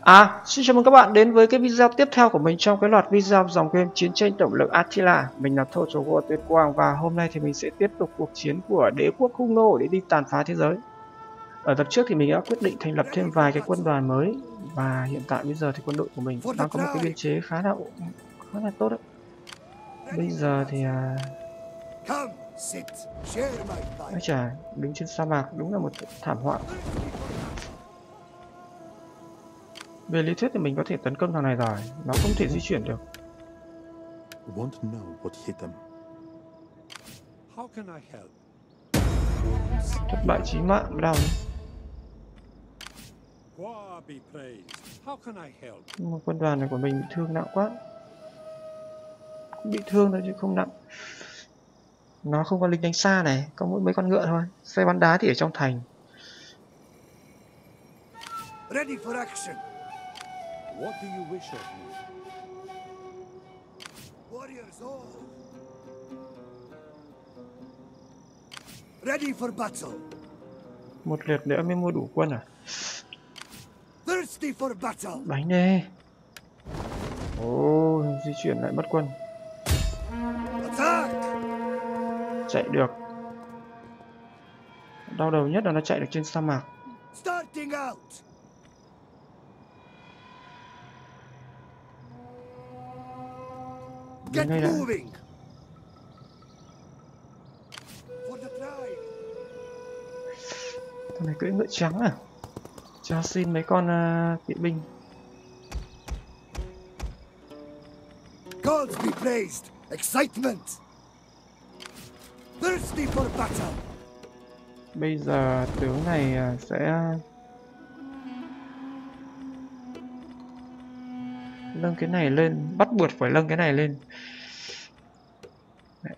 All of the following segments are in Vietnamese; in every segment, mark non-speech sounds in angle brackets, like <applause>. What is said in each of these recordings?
À, xin chào mừng các bạn đến với cái video tiếp theo của mình trong cái loạt video dòng game chiến tranh tổng lực Attila. Mình là Total War Tuyết Quang và hôm nay thì mình sẽ tiếp tục cuộc chiến của đế quốc Hung Nô để đi tàn phá thế giới. Ở tập trước thì mình đã quyết định thành lập thêm vài cái quân đoàn mới và hiện tại bây giờ thì quân đội của mình đang có một cái biên chế khá là khá là tốt đấy. Bây giờ thì à... Ôi chà, đứng trên sa mạc đúng là một thảm họa. Về lý thuyết thì mình có thể tấn công thằng này rồi, nó không thể di chuyển được. Want to know what hit them? How can I help? Thất bại chí mạng đau. Mà quân đoàn này của mình bị thương nặng quá. Cũng bị thương thôi chứ không nặng. Nó không có lính đánh xa này, có mỗi mấy con ngựa thôi. Xe bắn đá thì ở trong thành. Ready for action. What do you wish of me? Warriors all. Ready for battle. Một lượt nữa mới mua đủ quân à? Thirsty for battle. Đánh đi. Ồ, di chuyển lại mất quân. Attack. Chạy được. Đau đầu nhất là nó chạy được trên sa mạc. Starting out. Get moving. For the tribe. Thằng này cưỡi ngựa trắng à? Cho xin mấy con uh, kỵ binh. Gods be praised. Excitement. Thirsty for battle. Bây giờ tướng này à, sẽ nâng cái này lên, bắt buộc phải nâng cái này lên. Mẹ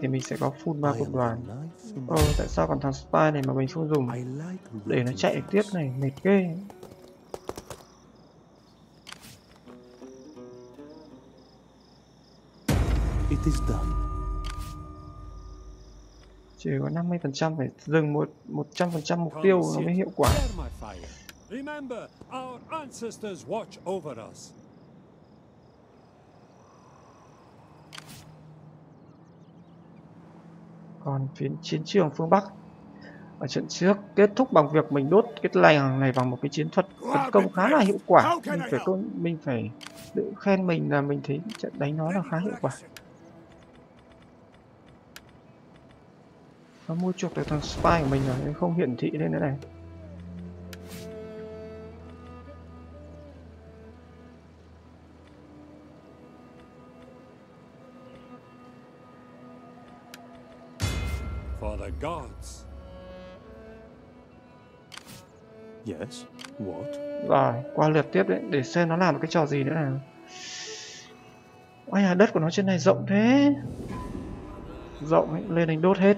thì mình sẽ có full ba quân đoàn. Ờ, tại sao còn thằng spy này mà mình không dùng? I like Để nó chạy tiếp này, mệt ghê. It is done. Chỉ có 50% phải dừng một 100% mục tiêu nó mới hiệu quả. Remember, our ancestors watch over us. Còn phiến chiến trường phương Bắc ở trận trước kết thúc bằng việc mình đốt cái làng này bằng một cái chiến thuật tấn công khá là hiệu quả. Mình phải công mình phải tự khen mình là mình thấy trận đánh nó là khá hiệu quả. Nó mua chuộc được thằng spy của mình rồi nên không hiển thị lên nữa này. Gods. Yes. What? Rồi, qua lượt tiếp đấy để xem nó làm được cái trò gì nữa nào. Ôi à, đất của nó trên này rộng thế. Rộng ấy, lên đánh đốt hết.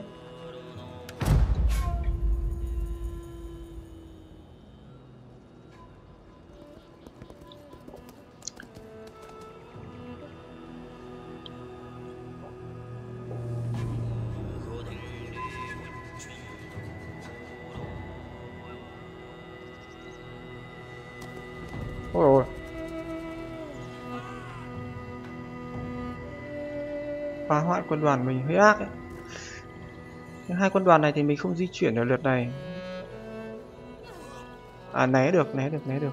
Quân đoàn mình hơi ác ấy. Hai quân đoàn này thì mình không di chuyển ở lượt này. À né được, né được, né được.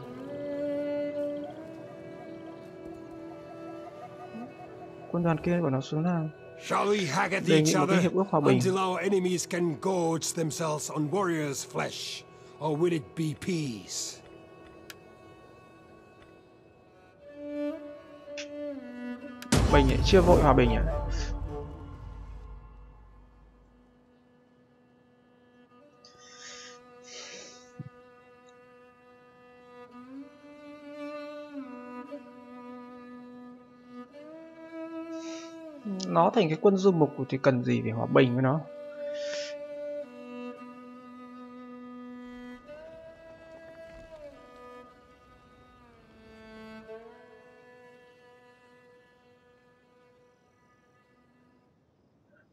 Quân đoàn kia của nó xuống nào. Shall we hag at each other until our enemies can gorge themselves on warriors' flesh? Or will it be peace? Bình ấy, chưa vội hòa bình à? thành cái quân du mục thì cần gì phải hòa bình với nó?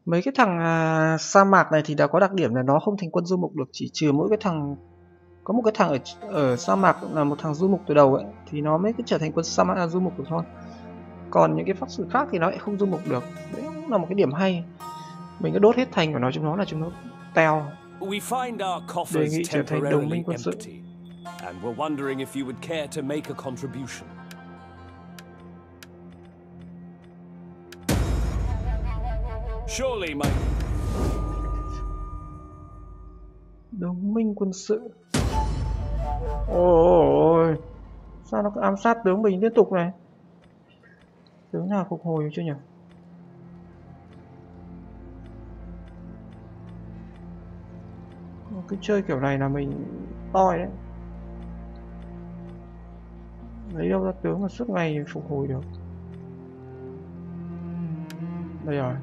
Mấy cái thằng à, sa mạc này thì đã có đặc điểm là nó không thành quân du mục được chỉ trừ mỗi cái thằng có một cái thằng ở ở sa mạc là một thằng du mục từ đầu ấy thì nó mới cứ trở thành quân sa mạc à, du mục được thôi còn những cái pháp sư khác thì nó lại không du mục được. Đấy cũng là một cái điểm hay. Mình cứ đốt hết thành của nó chúng nó là chúng nó teo. We find our Đề nghị trở thành đồng minh quân sự. and we're wondering if you would care to make a contribution. Surely, my đồng minh quân sự. Ôi ôi. Sao nó cứ ám sát tướng mình liên tục này tướng nào phục hồi chưa nhỉ? Cứ chơi kiểu này là mình toi đấy. Lấy đâu ra tướng mà suốt ngày phục hồi được? Đây rồi.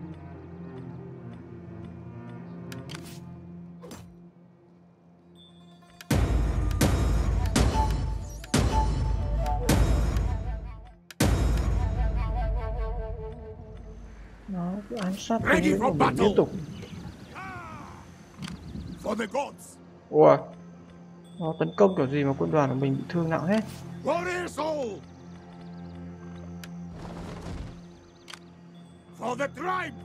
Cứ ám sát Ready tướng for của mình battle. liên tục For the gods! ủa nó tấn công kiểu gì mà quân đoàn của mình bị thương nặng hết Warrior soul! For the tribe!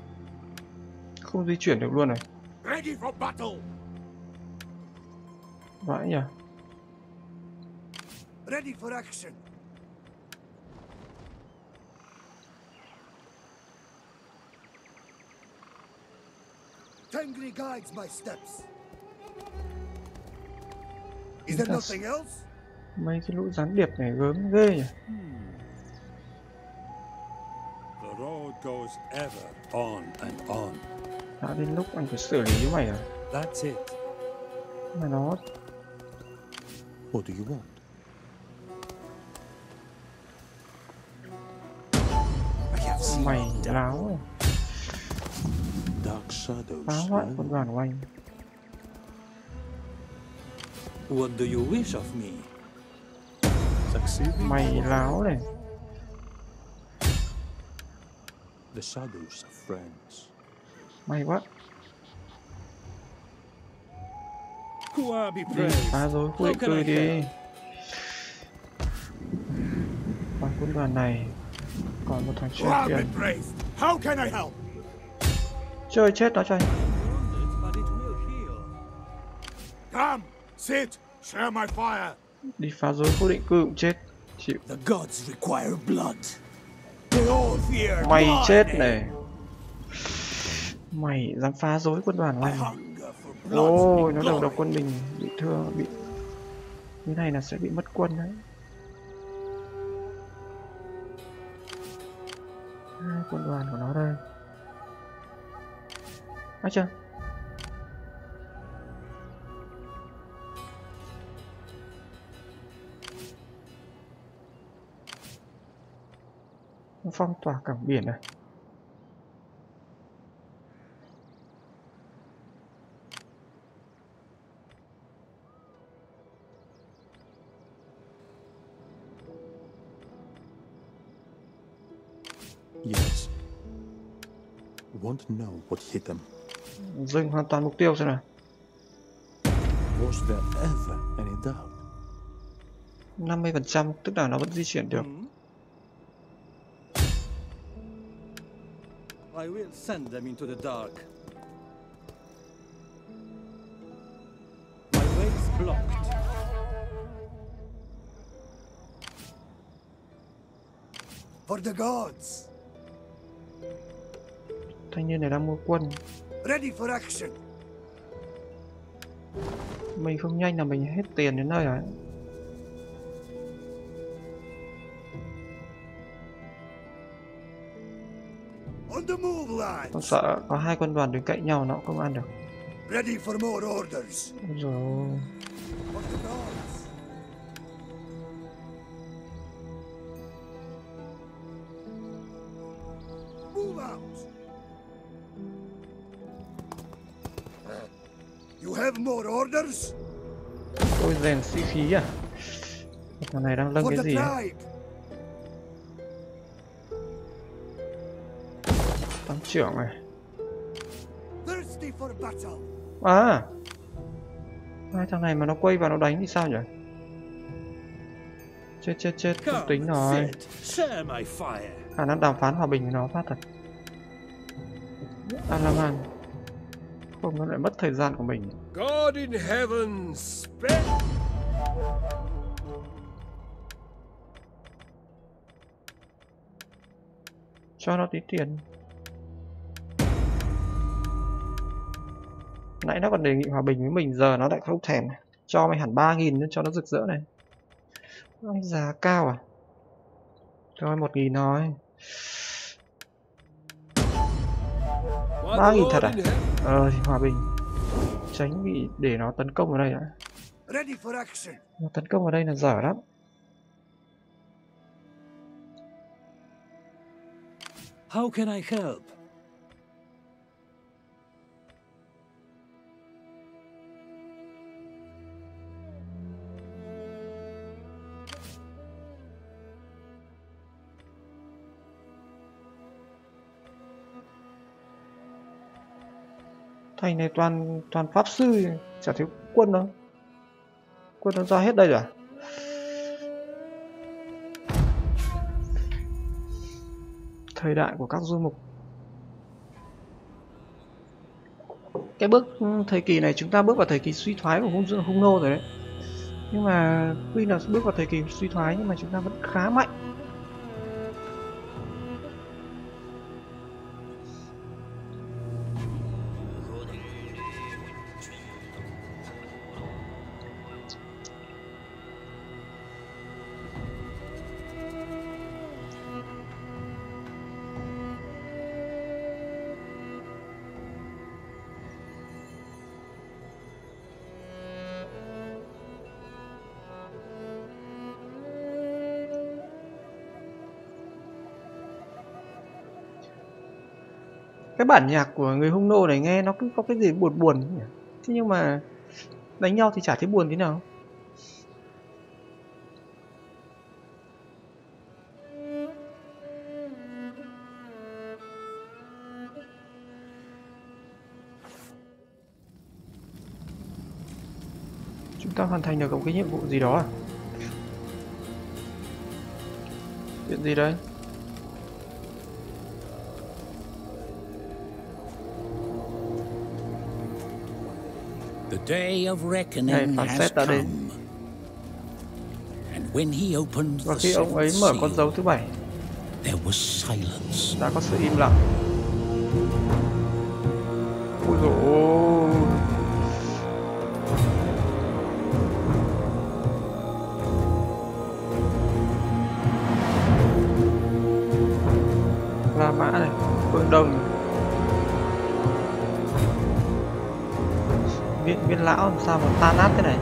không di chuyển được luôn này Ready for battle! vãi nhỉ Ready for action! Tengri guides my steps. Is there nothing else? mấy cái lũ gián điệp này gớm ghê nhỉ The road goes ever on and on. đã đến lúc anh phải xử lý chúng mày rồi That's it. mà nó What do you want? I have seen mày láo rồi. Phá hoại quân đoàn của anh What do you wish of me? Succeeding? mày láo này The shadows are friends. may quá Who be đi praised? phá rối khu How định can cư I đi còn quân đoàn này còn một thằng praised. How can I help? Chơi chết nó heal. Come, sit, share my fire. đi phá rối khu định cư cũng chết chịu The gods require blood. They all fear mày chết này mày dám phá rối quân đoàn blood. ôi nó đầu độc quân mình bị thương bị như này là sẽ bị mất quân đấy hai quân đoàn của nó đây Nói chưa phong tỏa cảng biển này Yes. Want to know what hit them? Dừng hoàn toàn mục tiêu xem nào Was there ever any doubt? 50% tức là nó vẫn di chuyển được? I will send them into the dark. My way's blocked. For the gods. thanh niên này đang mua quân Ready for action. mình không nhanh là mình hết tiền đến nơi rồi On the move, Con sợ có hai quân đoàn đứng cạnh nhau nó không ăn được Ready for more orders. Ôi have more orders? Ôi rèn sĩ khí à? Thằng này đang lâng cái gì. Tăng trưởng này. À. Hai thằng này mà nó quay vào nó đánh thì sao nhỉ? Chết chết chết. Không tính rồi. Khả năng đàm phán hòa bình của nó phát thật. Alaman Không nó lại mất thời gian của mình. God in heaven. Cho nó tí tiền. Nãy nó còn đề nghị hòa bình với mình Giờ nó lại không thèm. Cho mày hẳn 3.000 nữa cho nó rực rỡ này. Ôi, Giá cao à. Thôi 1.000 thôi Ba nghìn thật à? Ờ thì hòa bình Tránh bị để nó tấn công vào đây đã. Nó tấn công vào đây là dở lắm How can I help? Thành này toàn toàn pháp sư Chả thiếu quân đâu. Quân nó ra hết đây rồi à? Thời đại của các du mục. Cái bước ừ, thời kỳ này chúng ta bước vào thời kỳ suy thoái của hung, dương- hung nô rồi đấy. Nhưng mà tuy là bước vào thời kỳ suy thoái nhưng mà chúng ta vẫn khá mạnh. Bản nhạc của người hung nô này nghe nó cứ có cái gì buồn buồn nhỉ? Thế nhưng mà đánh nhau thì chả thấy buồn thế nào. Chúng ta hoàn thành được một cái nhiệm vụ gì đó à? Chuyện gì đây The day of reckoning has come. And when he opened và the khi ông ấy seventh mở con seal, dấu thứ bảy there was silence. đã có sự im lặng lão làm sao mà tan nát thế này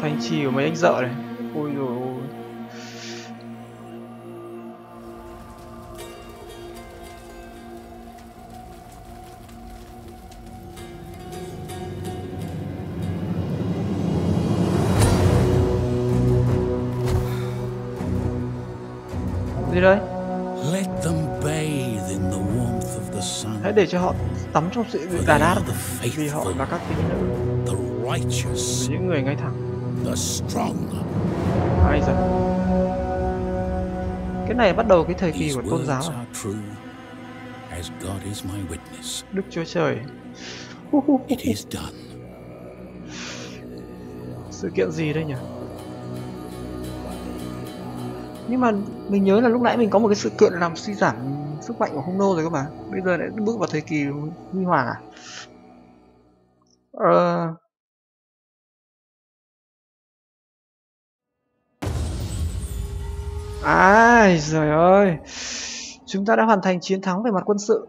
Thành trì của mấy anh vợ này Ôi dồi ôi Gì đây? Let them bathe in the warmth of the sun. Hãy để cho họ tắm trong sự are the Vì họ là các tín nữ Những người ngay thẳng the strong. Ai giờ Cái này bắt đầu cái thời kỳ của tôn giáo witness. Đức Chúa Trời. Sự kiện gì đây nhỉ? Nhưng mà mình nhớ là lúc nãy mình có một cái sự kiện làm suy giảm sức mạnh của hung nô rồi cơ mà. Bây giờ lại bước vào thời kỳ huy hoàng à? Ờ... Ai trời ơi. Chúng ta đã hoàn thành chiến thắng về mặt quân sự.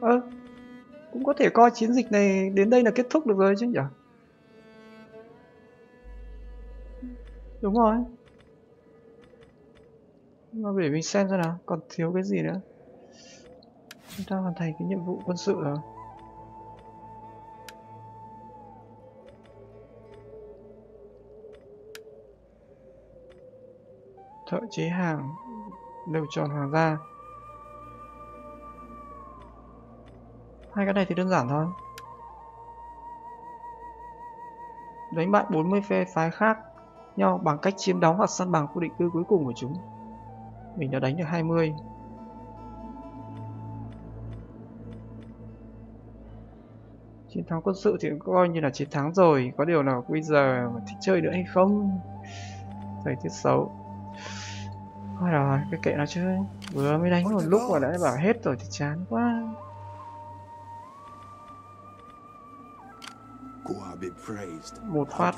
Ơ, Cũng có thể coi chiến dịch này đến đây là kết thúc được rồi chứ nhỉ? Đúng rồi. Mà để mình xem xem nào, Còn thiếu cái gì nữa? Chúng ta hoàn thành cái nhiệm vụ quân sự rồi. Thợ chế hàng đều tròn hoàng gia. Hai cái này thì đơn giản thôi. Đánh bại 40 phe phái khác nhau bằng cách chiếm đóng hoặc săn bằng khu định cư cuối cùng của chúng. Mình đã đánh được 20 chiến thắng quân sự thì cũng coi như là chiến thắng rồi. Có điều là bây giờ mà thích chơi nữa hay không? Thời tiết xấu thôi rồi cái kệ nó chứ. Vừa mới đánh một lúc mà đã bảo hết rồi thì chán quá. Một phát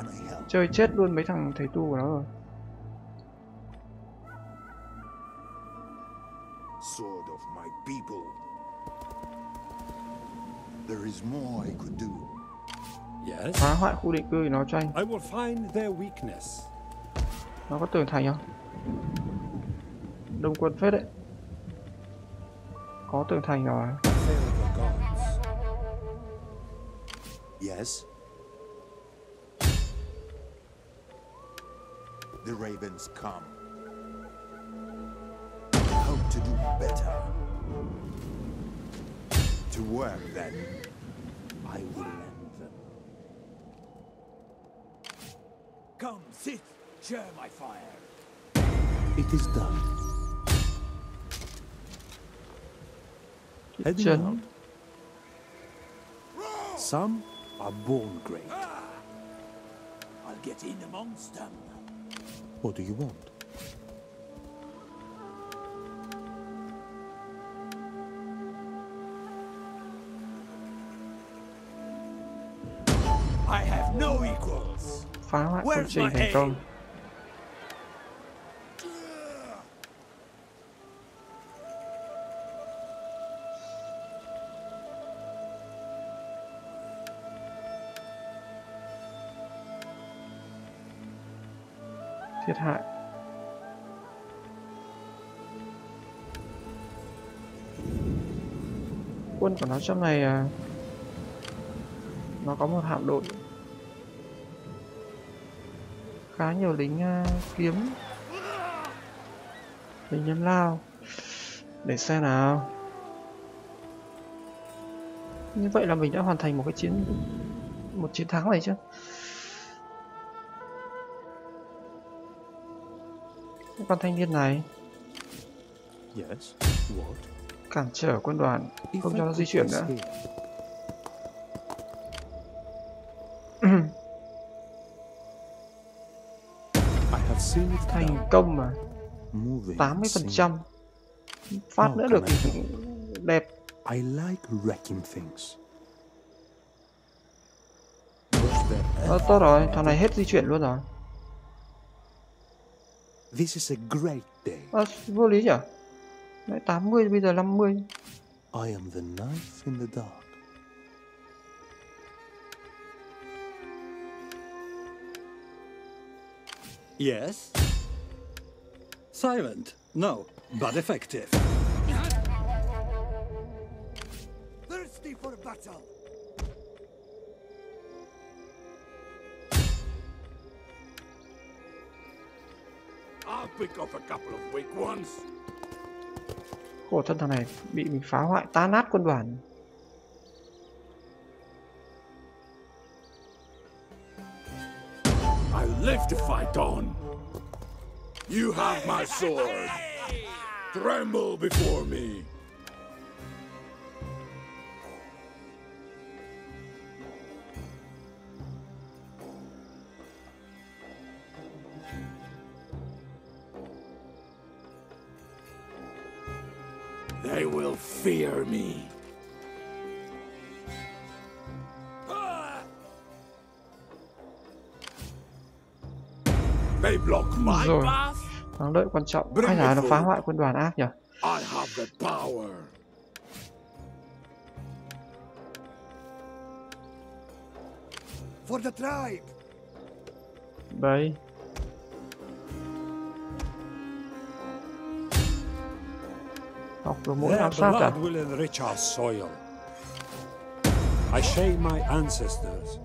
chơi chết luôn mấy thằng thầy tu của nó rồi Sword of my people. There is more I could do. Yes? phá hoại khu định cư nó cho anh I will find their weakness. nó có tường thành không đông quân phết đấy có tường thành rồi. Yes? The ravens come. How to do better? To work then. I will end them. Come, sit, share my fire. It is done. Heading out. Some are born great. Ah! I'll get in amongst them. What do you want? I have no equals. phá hoại công Where's trình my thành công hại. Quân của nó trong này à, nó có một hạm đội. Khá nhiều lính à, kiếm. Lính nhâm lao. Để xem nào. Như vậy là mình đã hoàn thành một cái chiến một chiến thắng này chứ con thanh niên này. Yes? What? cản trở quân đoàn không cho nó di chuyển nữa. Thành công mà. Moving 80 phần scene. trăm phát How nữa được đẹp. I like wrecking things. Ờ, tốt rồi thằng này hết di chuyển luôn rồi This is a great day. ờ, vô lý nhỉ Đấy, 80 bây giờ 50 I am the knife in the dark. Yes? Silent? No, but effective. Thirsty for battle. Pick off a couple of weak ones. khổ thân thằng này bị mình phá hoại tan nát quân đoàn I live to fight on. You have my sword. Tremble before me. Me. They block my Rồi. path. thắng lợi quan trọng Bring hay là nó phá hoại quân đoàn ác nhỉ I have the power. For the tribe. đây học được Their ám sát cả blood will enrich our soil. I shame my ancestors.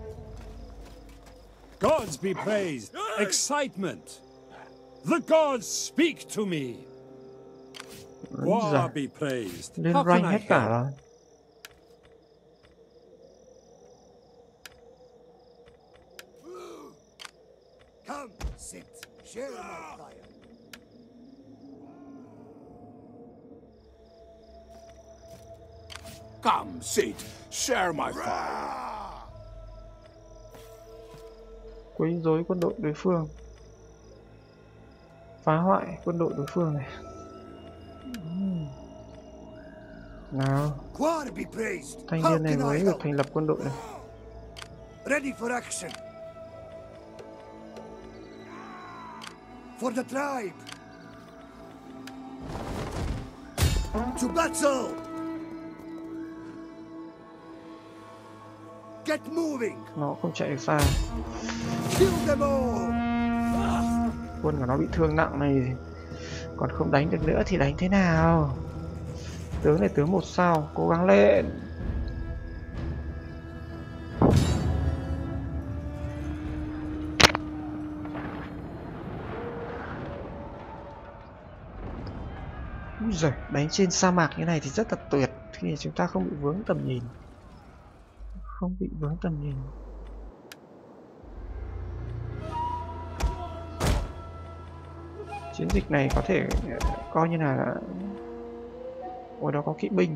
Gods be praised! Excitement! The gods speak to me. Úi War be praised. How can I help? Come, sit. Share Come, sit. Share my fire. quấy rối quân đội đối phương phá hoại quân đội đối phương này Ừm. nào thanh niên này mới được thành lập quân đội này Ready for action. For the tribe. To battle. Nó không chạy được xa. Quân của nó bị thương nặng này. Còn không đánh được nữa thì đánh thế nào? Tướng này tướng một sao cố gắng lên. Úi giời, đánh trên sa mạc như này thì rất là tuyệt. Khi chúng ta không bị vướng tầm nhìn không bị vướng tầm nhìn. Chiến dịch này có thể ờ, coi như là ôi đó có kỵ binh.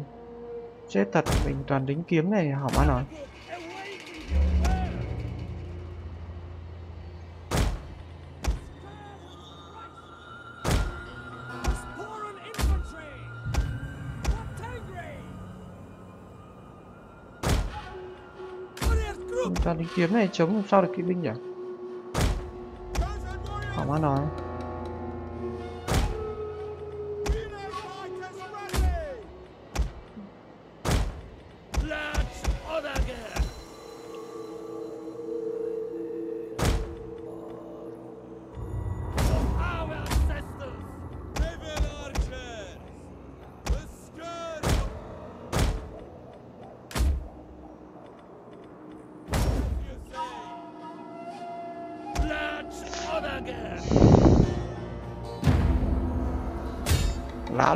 Chết thật, mình toàn đính kiếm này hỏng ăn rồi toàn đính kiếm này chống làm sao được kỵ binh nhỉ? Hỏng ăn rồi.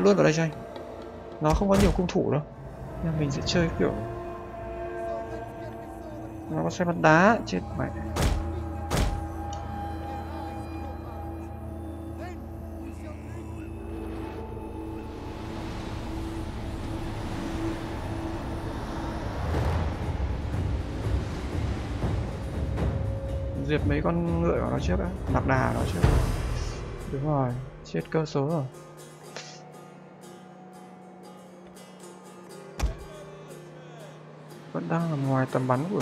Luôn vào đây cho anh. Nó không có nhiều cung thủ đâu. Nên mình sẽ chơi kiểu nó có xe bắn đá, chết mẹ diệt mấy con ngựa của nó trước á lạc đà nó trước. Đúng rồi, chết cơ số rồi. Vẫn đang nằm ngoài tầm bắn của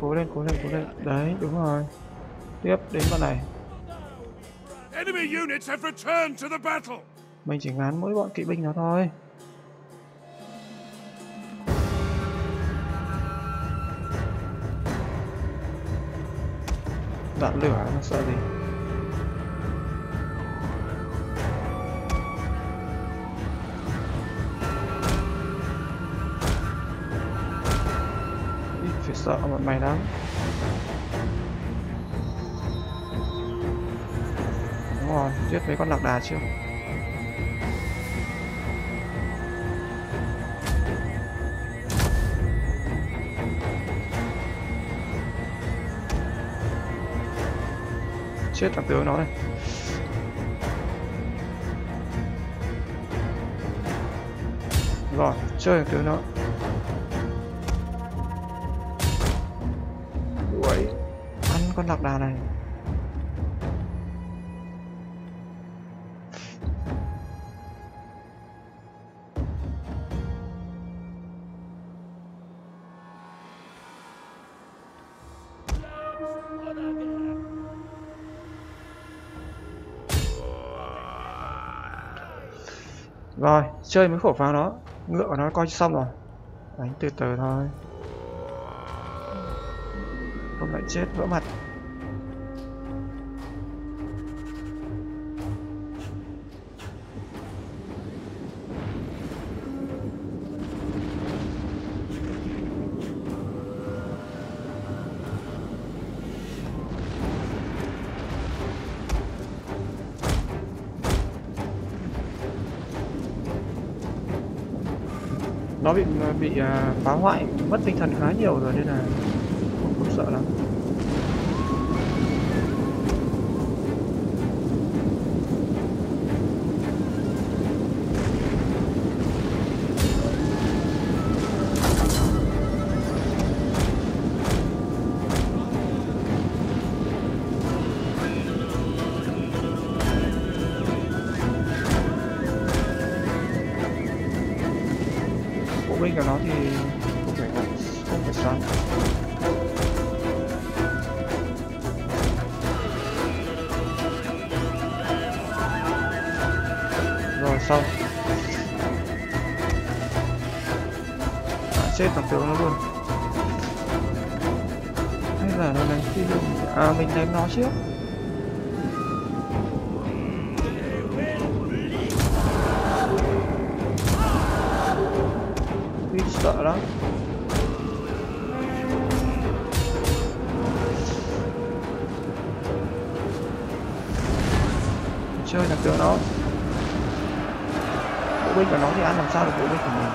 cố lên cố lên cố lên. Đấy đúng rồi. Tiếp đến bọn này. Enemy units have returned to the battle. mình chỉ ngán mỗi bọn kỵ binh nó thôi. Đạn lửa nó sợ gì sợ bọn mày lắm. Đúng rồi, giết mấy con lạc đà chưa? Chết thằng tướng nó này rồi, chơi thằng tướng nó. Con lạc đà này. Rồi, chơi mấy khẩu pháo đó. Ngựa của nó coi xong rồi. Đánh từ từ thôi. Không lại chết vỡ mặt. Nó bị bị à, phá hoại mất tinh thần khá nhiều rồi nên là không, không sợ lắm. Bộ cả của nó thì không phải không phải xoắn rồi xong. À, chết thằng tướng nó luôn. Hay là nó đánh phi à mình đánh nó trước. Ăn làm sao được bộ binh của mình?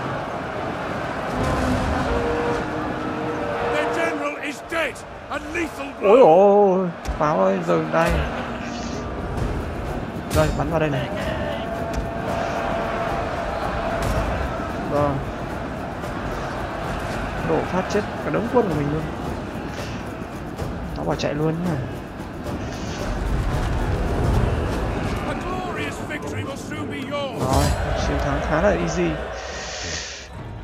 The general is dead! A lethal ôi blow! ôi pháo ơi dừng tay rồi bắn vào đây này. Rồi đổ phát chết cả đống quân của mình luôn. Nó bỏ chạy luôn nhá khá là easy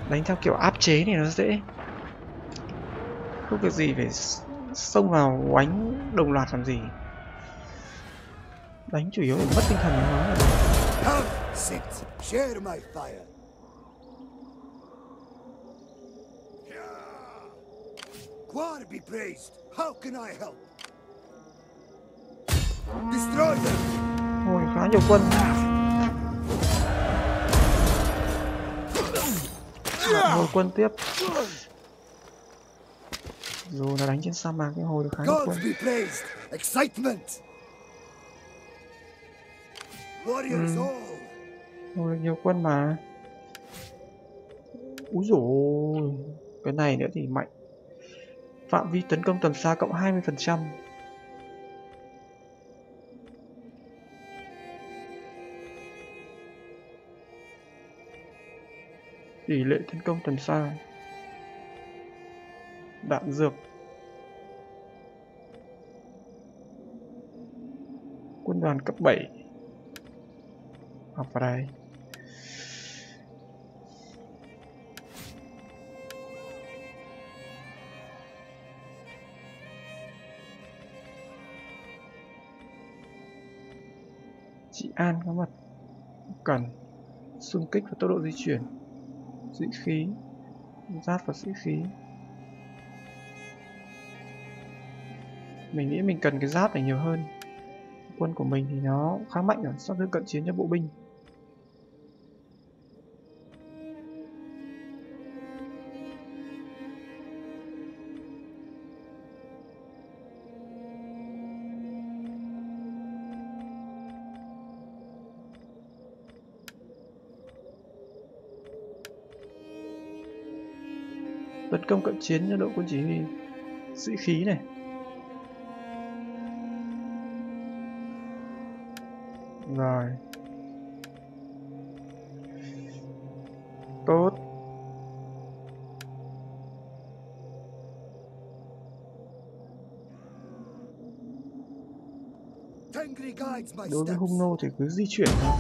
đánh theo kiểu áp chế này nó dễ không việc gì phải xông vào oánh đồng loạt làm gì đánh chủ yếu để mất tinh thần của nó là Come, sit, share my fire. Quar be praised. How can I help? Destroy them. Ôi, khá nhiều quân hồi quân tiếp. Dù là đánh trên sa mạc nhưng hồi được khá quân. hồi được nhiều quân mà. Úi dồi cái này nữa thì mạnh. Phạm vi tấn công tầm xa cộng 20 tỷ lệ tấn công tầm xa. Đạn dược. Quân đoàn cấp 7 học vào đây. Chị An có mặt. Cần. Xung kích và tốc độ di chuyển sĩ khí giáp và sĩ khí. Mình nghĩ mình cần cái giáp này nhiều hơn. Quân của mình thì nó khá mạnh rồi sắp tới cận chiến cho bộ binh. Tấn công cận chiến cho đội quân chỉ huy sĩ khí này. Rồi. Tốt. Đối với hung nô thì cứ di chuyển thôi.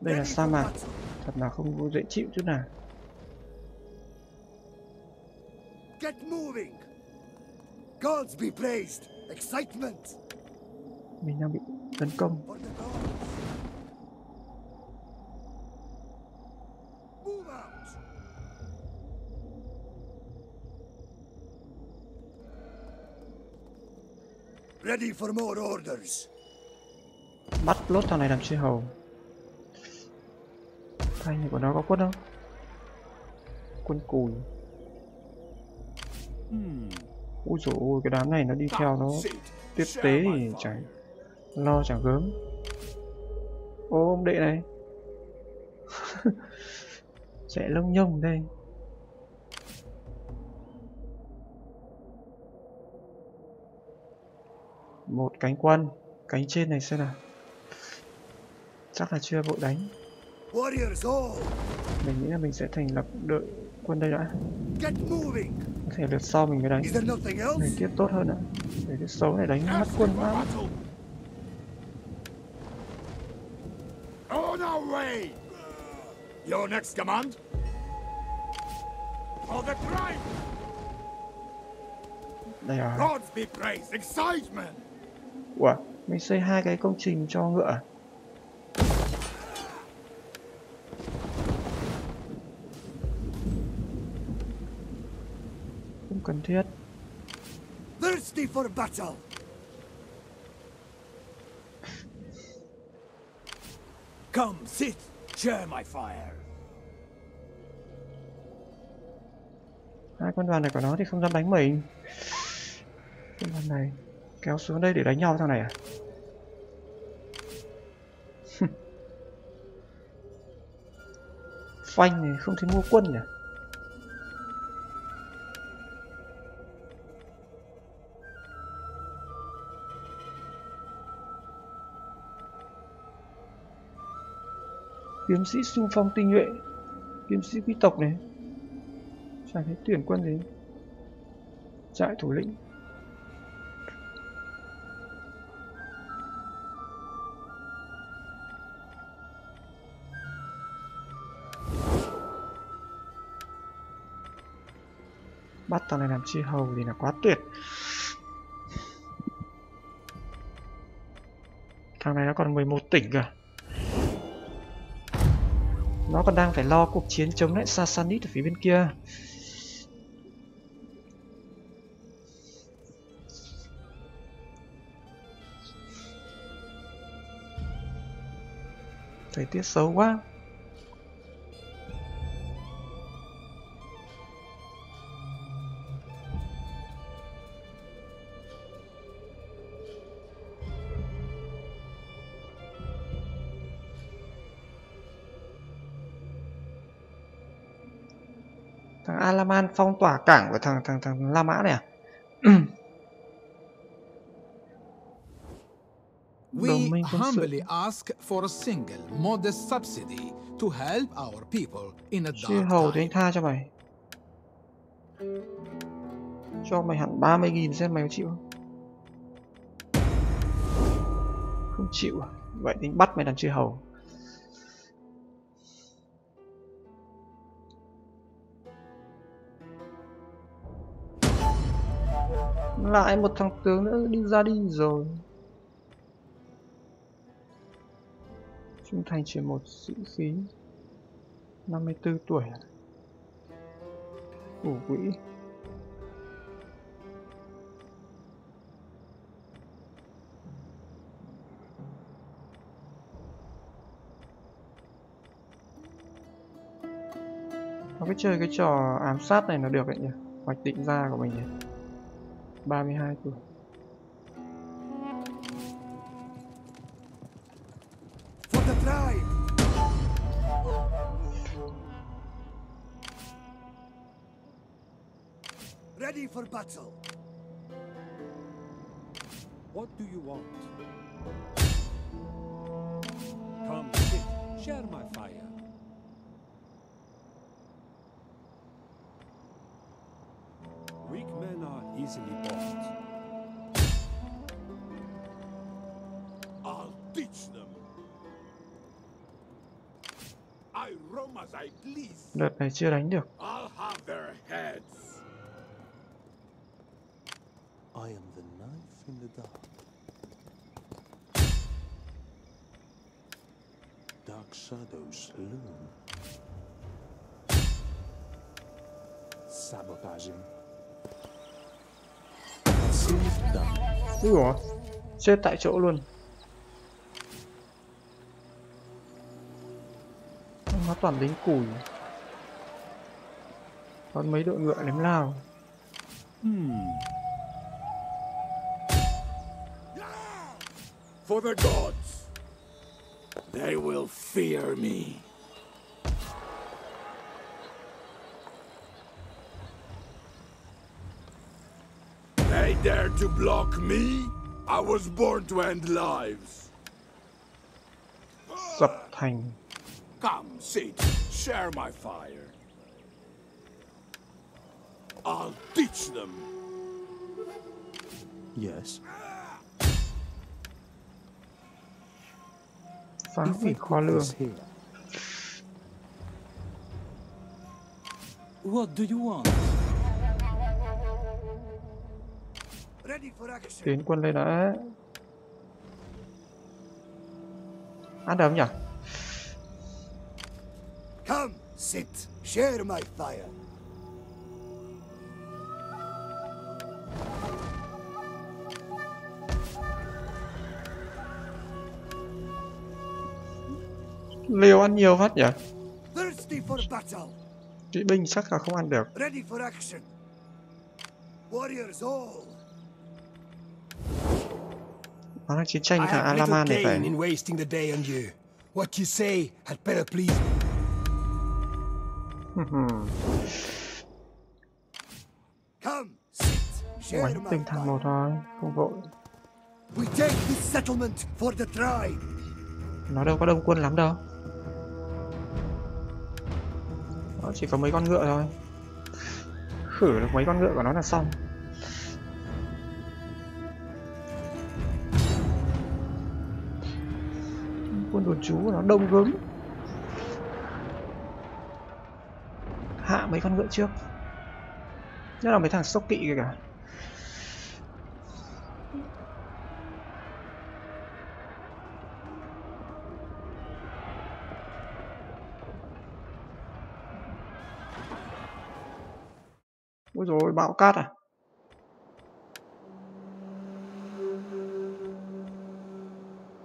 Đây là sa mạc. Thật là không dễ chịu chút nào Get moving. Gods be praised. Excitement. mình đang bị tấn công. Ready for more orders. bắt lốt thằng này làm chư hầu này của nó có quân không? Quân cùi. Ui dồi ôi cái đám này nó đi theo nó tiếp tế thì chẳng lo chẳng gớm. Ô ông đệ này. <laughs> Chạy lông nhông đây. Một cánh quân, cánh trên này xem nào. Chắc là chưa vội đánh. Warriors all, Mình nghĩ là mình sẽ thành lập đội quân đây đã. get moving. Có thể lượt sau mình mới đánh. Này tiếp tốt hơn ạ. Để cái xấu này đánh mất quân quá. On our way! Your next command? For the tribe! Đây rồi. Gods be praised! Excitement! Ủa, mình xây hai cái công trình cho ngựa à? Không cần thiết. Thirsty for battle. Come, sit, share my fire. Hai con đoàn này của nó thì không dám đánh mình. Con đoàn này kéo xuống đây để đánh nhau thằng này à? Phanh này không thấy mua quân nhỉ? Kiếm sĩ xung phong tinh nhuệ, Kiếm sĩ quý tộc này. Chả thấy tuyển quân gì Trại thủ lĩnh. Bắt thằng này làm chi hầu thì là quá tuyệt. Thằng này nó còn 11 tỉnh cả nó còn đang phải lo cuộc chiến chống lại Sassanid ở phía bên kia. Thời tiết xấu quá. Phong tỏa cảng của thằng thằng thằng La Mã này à? <clears throat> We humbly ask for a single, modest subsidy to help our people in a dark hầu thì anh time. tha cho mày. Cho mày hẳn 30.000 xem mày có chịu không? Không chịu à? Vậy thì anh bắt mày làm chư hầu Lại một thằng tướng nữa, đi ra đi rồi. Trung thành chỉ một sĩ khí. 54 tuổi. À? Quỹ Nó cứ chơi cái trò ám sát này nó được vậy nhỉ? Hoạch định ra của mình nhỉ? 32 tuổi For the tribe. Ready for battle. What do you want? Come, sit, share my fire. Weak men are easily Đợt này chưa đánh được I'll have their heads! I am the knife in the dark. Dark shadows loom. Sabotaging. Dồi Chết tại chỗ luôn toàn củi còn mấy đội ngựa ném lao. Hmm. For the gods, they will fear me. They dare to block me? I was born to end lives. Sập thành Come, sit. Share my fire. I'll teach them. Yes. phá hủy this here, What do you want? Ready for action. tiến quân lên đã ăn được không nhỉ Come, sit. Share my fire. liều ăn nhiều phát nhỉ Thirsty for battle. kỵ binh chắc là không ăn được Ready for action. Warriors all. nó là chiến tranh I thằng have little Alaman này gain phải in wasting the day on you. What you say had better please từng thằng fire. một thôi không vội. We take this settlement for the tribe. nó đâu có đông quân lắm đâu. Nó chỉ có mấy con ngựa thôi. Khử được mấy con ngựa của nó là xong. Quân đồn trú của nó đông gớm mấy con ngựa trước. Nhất là mấy thằng sốc kỵ kìa. Cả Ôi rồi bão cát à?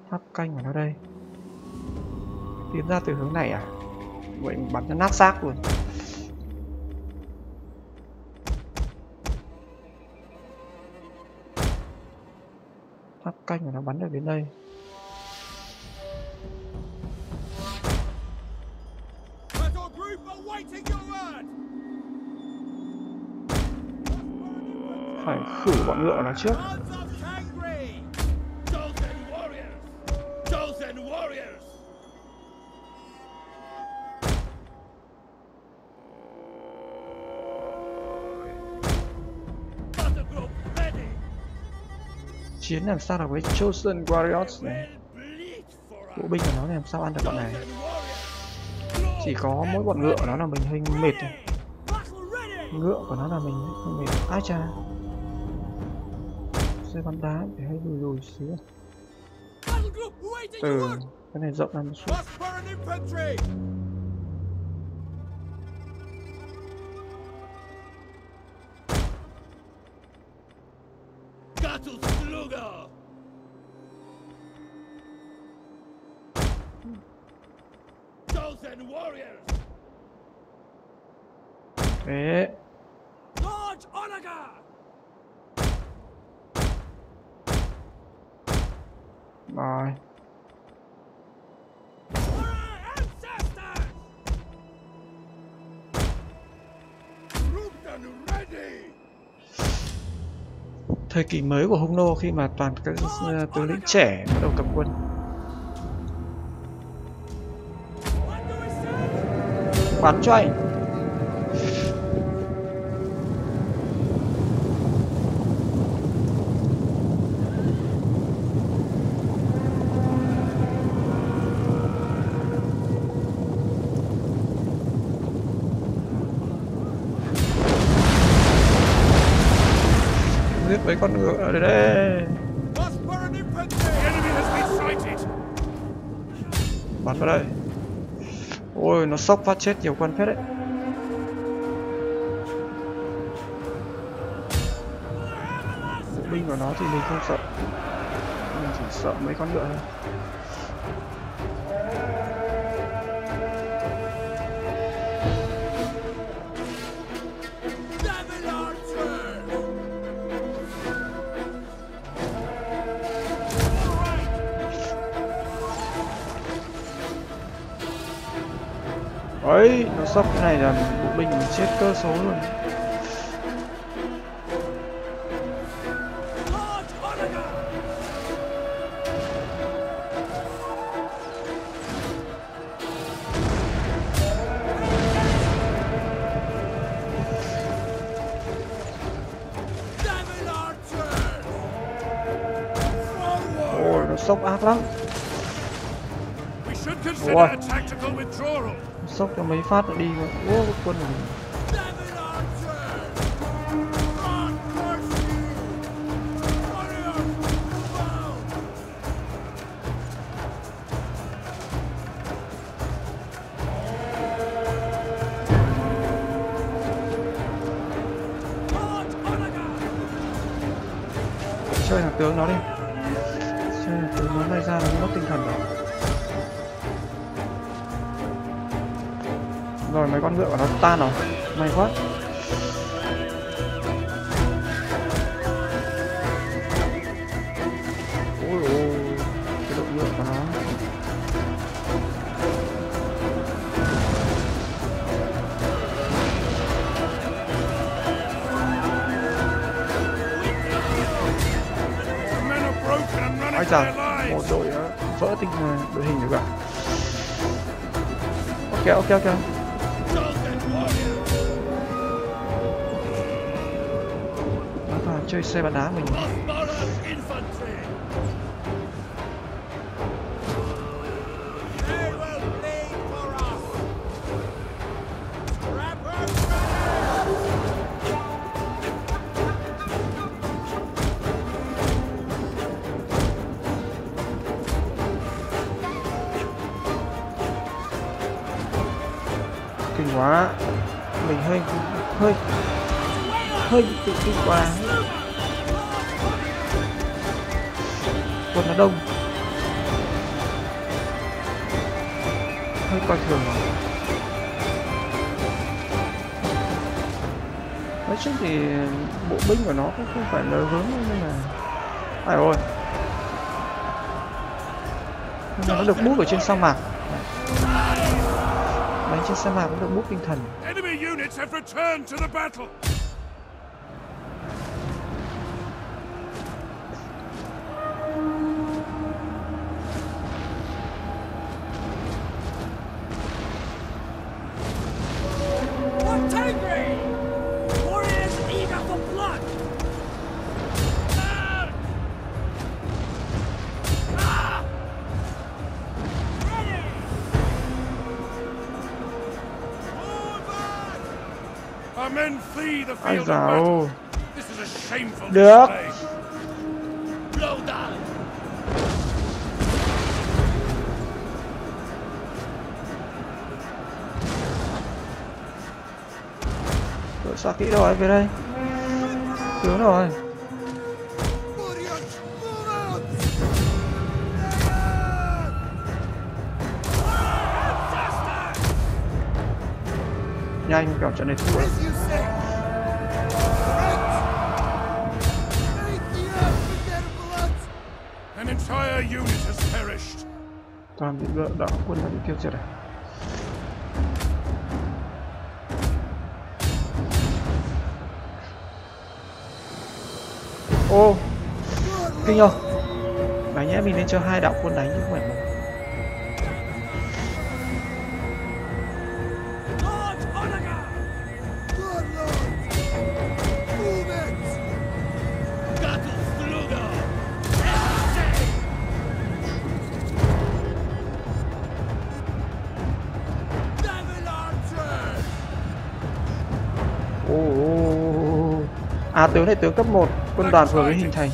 Tháp canh của nó đây? Tiến ra từ hướng này à? Vậy bắn cho nát xác luôn. Canh của nó bắn được đến đây. Phải khử bọn ngựa nó trước Chiến làm sao được với Chosen Warriors này? Bộ binh của nó làm sao ăn được bọn này? Chỉ có mỗi bọn ngựa của nó là mình hơi mệt thôi. Ngựa của nó là mình hơi mệt. Ai cha xe bắn đá để hơi lùi lùi xíu. Từ cái này rộng ra một chút. Prosper and infantry! Gatus Sluga! Chosen warriors! thế Lord Onaga! rồi thời kỳ mới của hung nô khi mà toàn các ờ, tướng lĩnh trẻ bắt đầu cầm quân. Quạt bắn cho anh giết mấy con ngựa ở đây. Đây bắn vào đây. Ôi, nó sốc phát chết nhiều quân phết đấy. Bộ binh của nó thì mình không sợ. Mình chỉ sợ mấy con ngựa thôi. Ấy nó sốc cái này là bộ binh mình chết cơ số rồi. Sốc cho mấy phát đi rồi. Ô quân của mình chơi thằng tướng nó đi. Chơi thằng tướng nó này ra nó mất tinh thần rồi. Rồi, mấy con ngựa của nó tan rồi may quá ôi ôi cái đội ngựa của nó ai men một đội ờ, vỡ tinh ờ, đội hình rồi cả. Ok ok ok. Chơi xe bắn đá mình. Kinh quá. Mình hơi hơi hơi bị tự tin quá. Binh của nó cũng không phải là hướng nhưng mà phải rồi Nhưng mà nó được bút ở trên sa mạc. Đánh trên sa mạc nó được bút tinh thần. Shameful Được. Đội xạ kỹ rồi về đây. Tướng rồi. Nhanh kiểu trận này thua entire unit has perished. Toàn bị đỡ đỏ, quân đã bị tiêu diệt rồi Ô, Kinh không Đáng nhẽ mình nên cho hai đạo quân đánh chứ không phải một À tướng này tướng cấp 1 Quân đoàn vừa mới hình thành.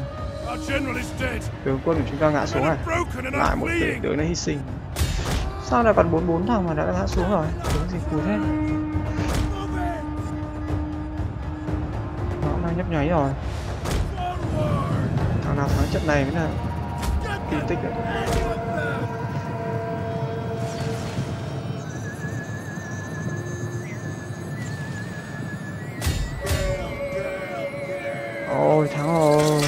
Tướng quân của chúng ta ngã xuống and Lại một tướng, tướng này hy sinh. Sao lại còn 44 thằng mà đã ngã xuống rồi? Tướng gì cùi thế? Nó đang nhấp nháy rồi. Thằng nào thắng trận này mới là kỳ tích đấy Ôi thắng rồi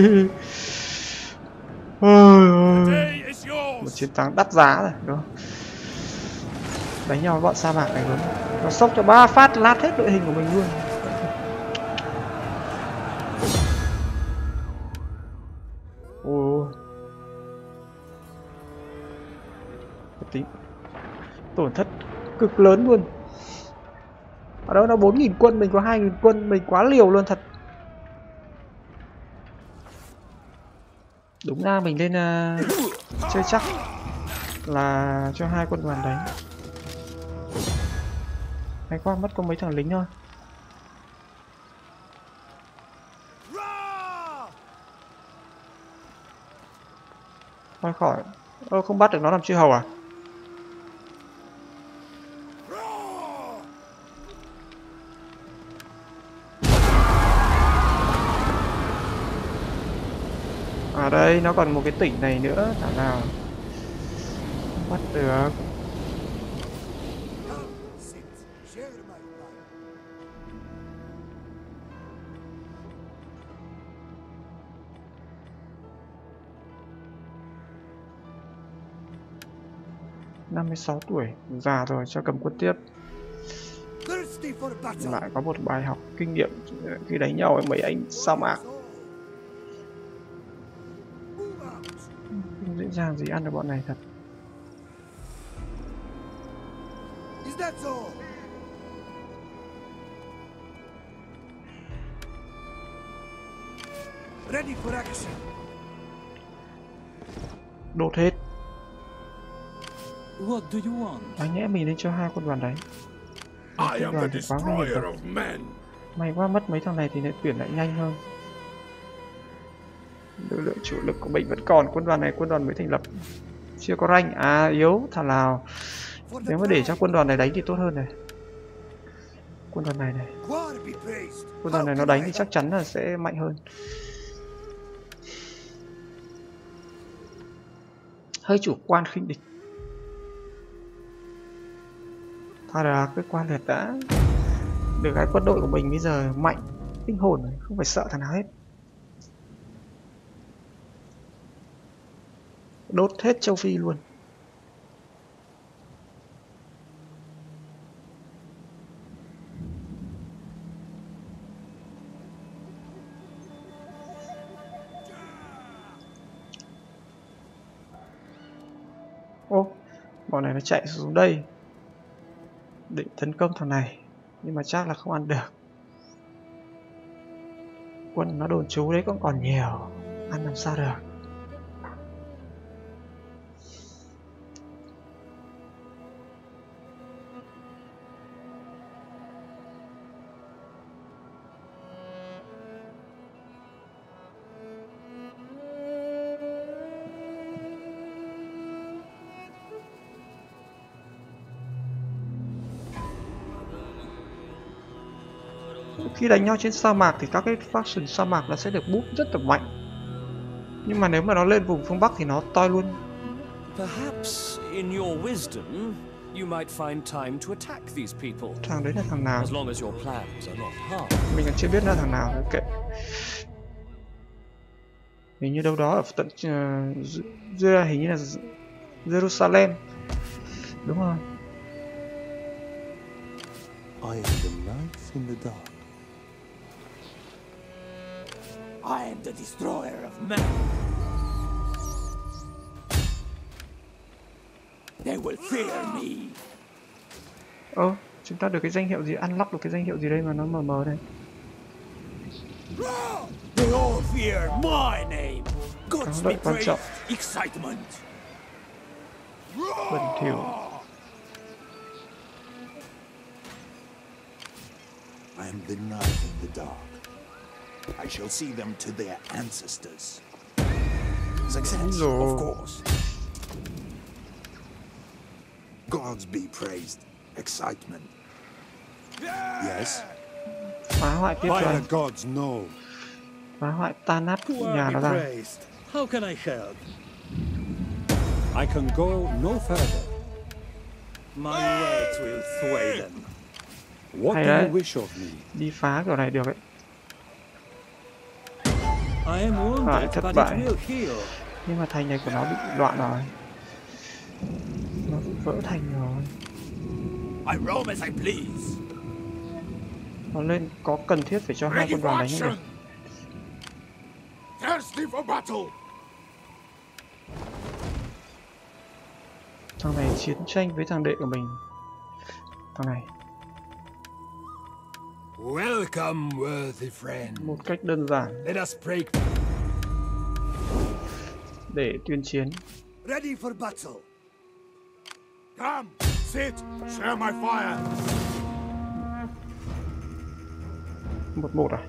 <laughs> Ôi một chiến thắng đắt giá rồi đúng không? Đánh nhau với bọn sa mạc này luôn nó sốc cho ba phát lát hết đội hình của mình luôn. Ôi ôi. Tính tổn thất cực lớn luôn. Ở đâu nó 4.000 quân mình có 2.000 quân mình quá liều luôn thật đúng ra mình nên uh, chơi chắc là cho hai quân đoàn đánh hay quá mất có mấy thằng lính thôi. Thôi khỏi. Ơ không bắt được nó làm chư hầu à? Đây nó còn một cái tỉnh này nữa. Thảo nào. Không bắt được năm mươi sáu tuổi. Già rồi cho cầm quân tiếp. Lại có một bài học kinh nghiệm khi đánh nhau với mấy anh sa mạc dàng gì ăn được bọn này thật Is that so? Ready for action. đốt hết What do you want? đáng nhẽ mình nên cho hai quân đoàn đánh I am the Quân đoàn thì quá nguy hiểm destroyer rồi. of men. may quá mất mấy thằng này thì lại tuyển lại nhanh hơn lực lượng chủ lực của mình vẫn còn, quân đoàn này, quân đoàn mới thành lập. Chưa có rank à yếu thằng nào nếu mà để cho quân đoàn này đánh thì tốt hơn này. Quân đoàn này này. Quân đoàn này nó đánh thì chắc chắn là sẽ mạnh hơn. Hơi chủ quan khinh địch. Thôi là cái quan liệt đã. Được cái quân đội của mình bây giờ mạnh, tinh hồn, không phải sợ thằng nào hết. Đốt hết châu phi luôn. Ô, bọn này nó chạy xuống đây. Định tấn công thằng này, nhưng mà chắc là không ăn được. Quân nó đồn trú đấy cũng còn nhiều, ăn làm sao được? Khi đánh nhau trên sa mạc thì các cái faction sa mạc nó sẽ được búp rất là mạnh nhưng mà nếu mà nó lên vùng phương bắc thì nó toi luôn Perhaps, in your wisdom, you might find time to attack these people. thằng đấy là thằng nào As long as your plans are not hard. mình còn chưa biết nó là thằng nào kệ hình như đâu đó ở tận uh, hình như là Jerusalem đúng rồi I am the light in the dark. I am the destroyer of men. They will fear me. ơ chúng ta được cái danh hiệu gì ăn lóc được cái danh hiệu gì đây mà nó mờ mờ đây They all fear my name. Gods be praised. Excitement. bẩn thỉu I am the night in the dark. I shall see them to their ancestors. Success, rồi. of course. Gods be praised. Excitement. Yes? phá hoại tiếp By rồi the gods, no. phá hoại tan nát nhà nó ra praised. How can I help? I can go no further. My words will sway them. What do you wish of me? đi phá kiểu này được ấy I am Alright, wounded, thất bại. it will heal. nhưng mà thành này của nó bị loạn rồi nó bị vỡ thành rồi I roam as I please. nó lên có cần thiết phải cho hai quân for đoàn đánh battle. thằng này chiến tranh với thằng đệ của mình thằng này Welcome, worthy friend. một cách đơn giản Let us break. để tuyên chiến Ready for battle. Come, sit, share my fire. một một à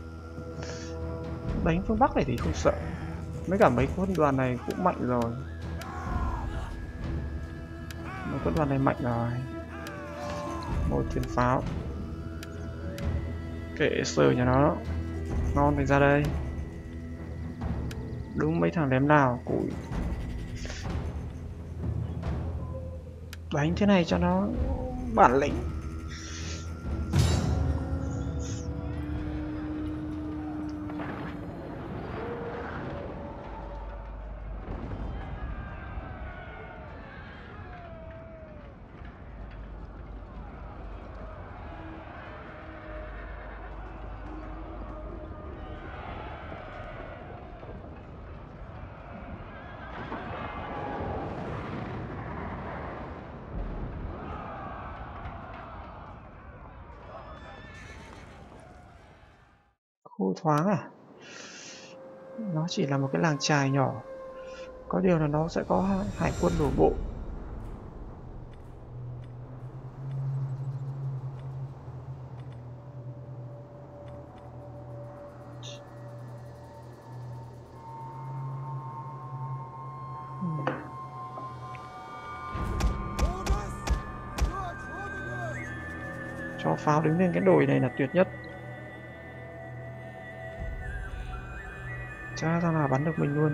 đánh phương bắc này thì không sợ mấy cả mấy quân đoàn này cũng mạnh rồi mấy quân đoàn này mạnh rồi một thuyền pháo kệ sờ nhà nó. Ngon thì ra đây. Đúng mấy thằng lém nào củi đánh thế này cho nó bản lĩnh. Hô thoáng à? Nó chỉ là một cái làng trài nhỏ. Có điều là nó sẽ có hải quân đổ bộ. Cho pháo đứng lên cái đồi này là tuyệt nhất. Cha ra là bắn được mình luôn.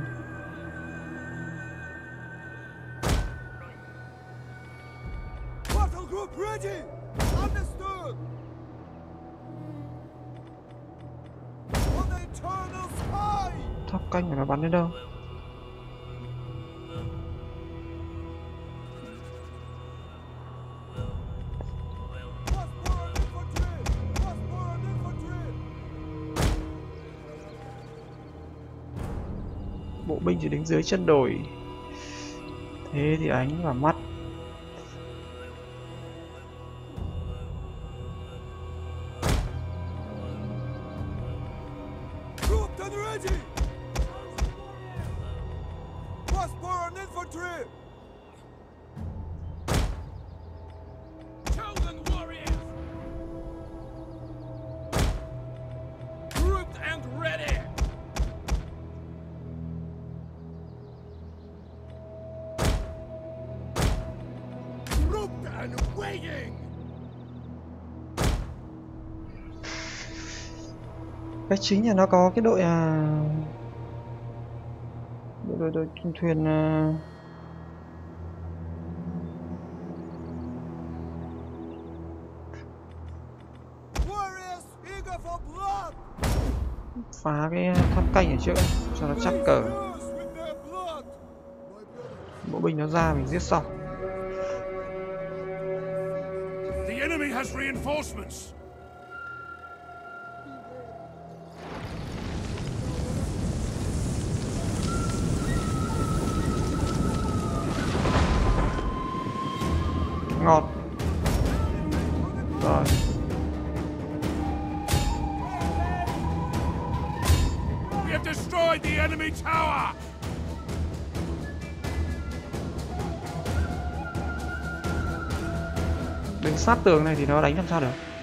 Thóc canh của nó bắn đến đâu mình chỉ đứng dưới chân đồi. Thế thì ánh và mắt cái chính là nó có cái đội à đội đội, đội thuyền à, phá cái tháp canh ở trước ấy, cho nó chắc cờ. Bộ binh nó ra mình giết xong. The enemy has reinforcements! Sát tường này thì nó đánh làm sao được?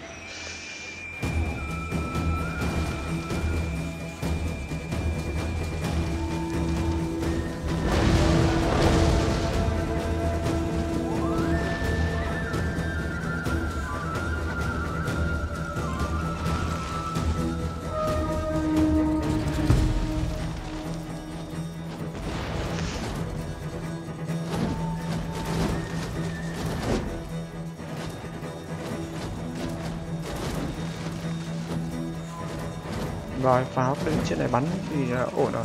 Rồi pháo đứng trên này bắn thì là ổn rồi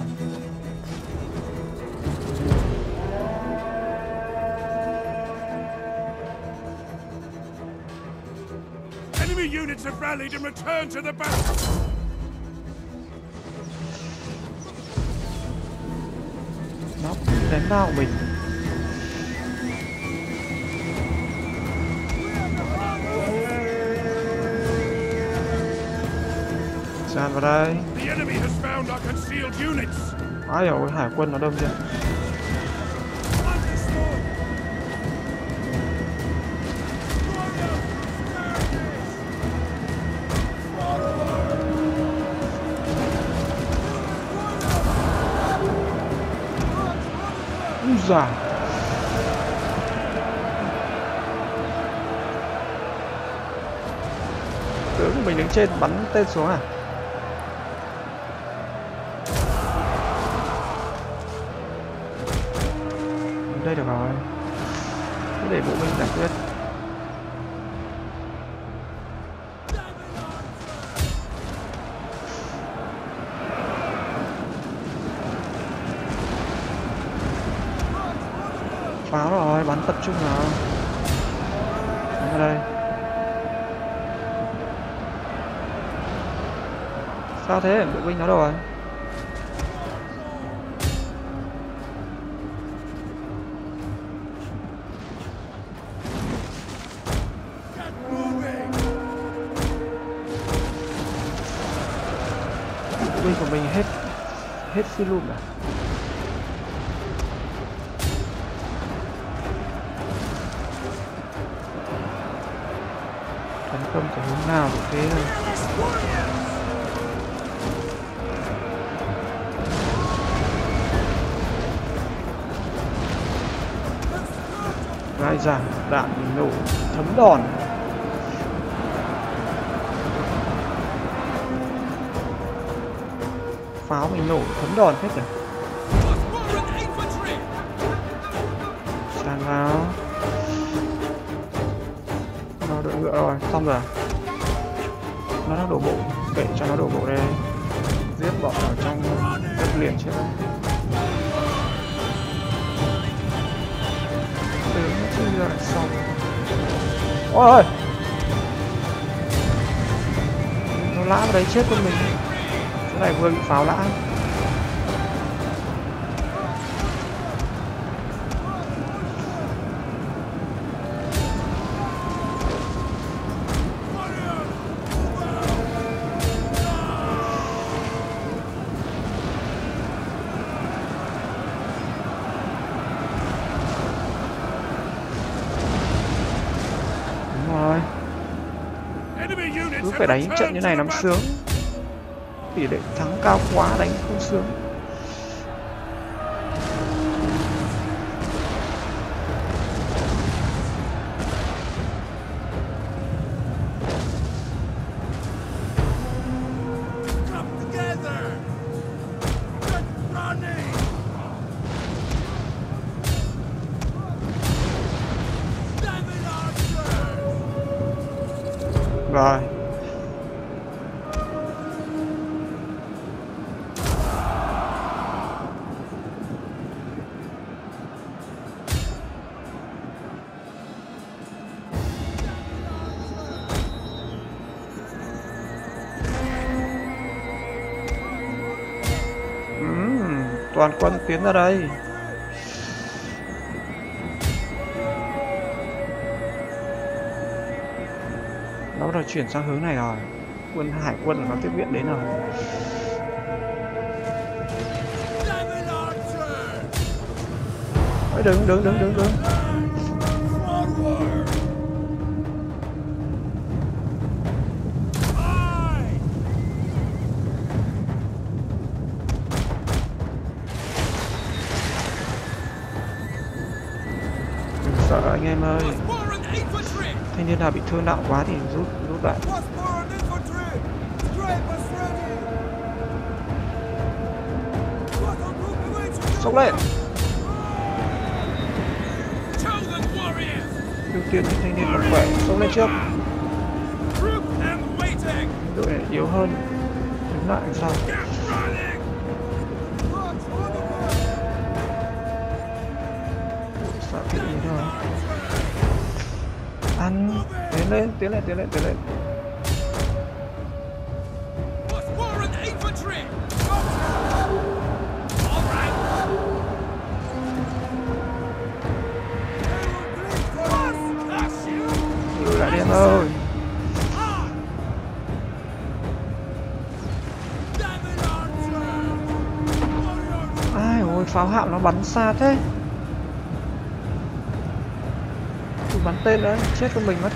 Enemy units have rallied and returned to the battle! nó đánh vào mình đây. Ai à, hải quân nó đông chưa giả tướng mình đứng trên bắn tên xuống à? Bộ binh giải quyết. Pháo rồi, bắn tập trung nào bắn vào đây. Sao thế? Bộ binh nó đâu rồi hết phi à? Tấn công từ hướng nào cũng thế thôi gai giảng đạn nổ, thấm đòn. Pháo mình nổ, thấm đòn hết rồi. Tràn vào. Nó đội ngựa rồi, xong rồi. Nó đang đổ bộ kệ cho nó đổ bộ đây. Giết bọn ở trong đất liền chết rồi tướng nó lại xong. Ôi! Ơi nó lã vào đấy chết con mình này vừa bị pháo lã. Cứ phải đánh trận như này battle. sướng tỷ lệ thắng cao quá đánh không sướng. Toàn quân tiến ra đây. Nó bắt đầu chuyển sang hướng này rồi. Quân hải quân nó tiếp viện đến rồi. David đứng đứng đứng đứng đứng. Anh em ơi. Thanh niên nào bị thương nặng quá thì rút rút lại. Sốc lên. Ưu tiên những thanh niên khỏe. Sốc lên trước. Đội yếu hơn. Đứng lại sau lên, tiến lên tiến lên tiến lên. Lùi lại đi em ơi. Ai, ôi, pháo hạm nó bắn xa thế. Bắn tên đấy chết con mình mất.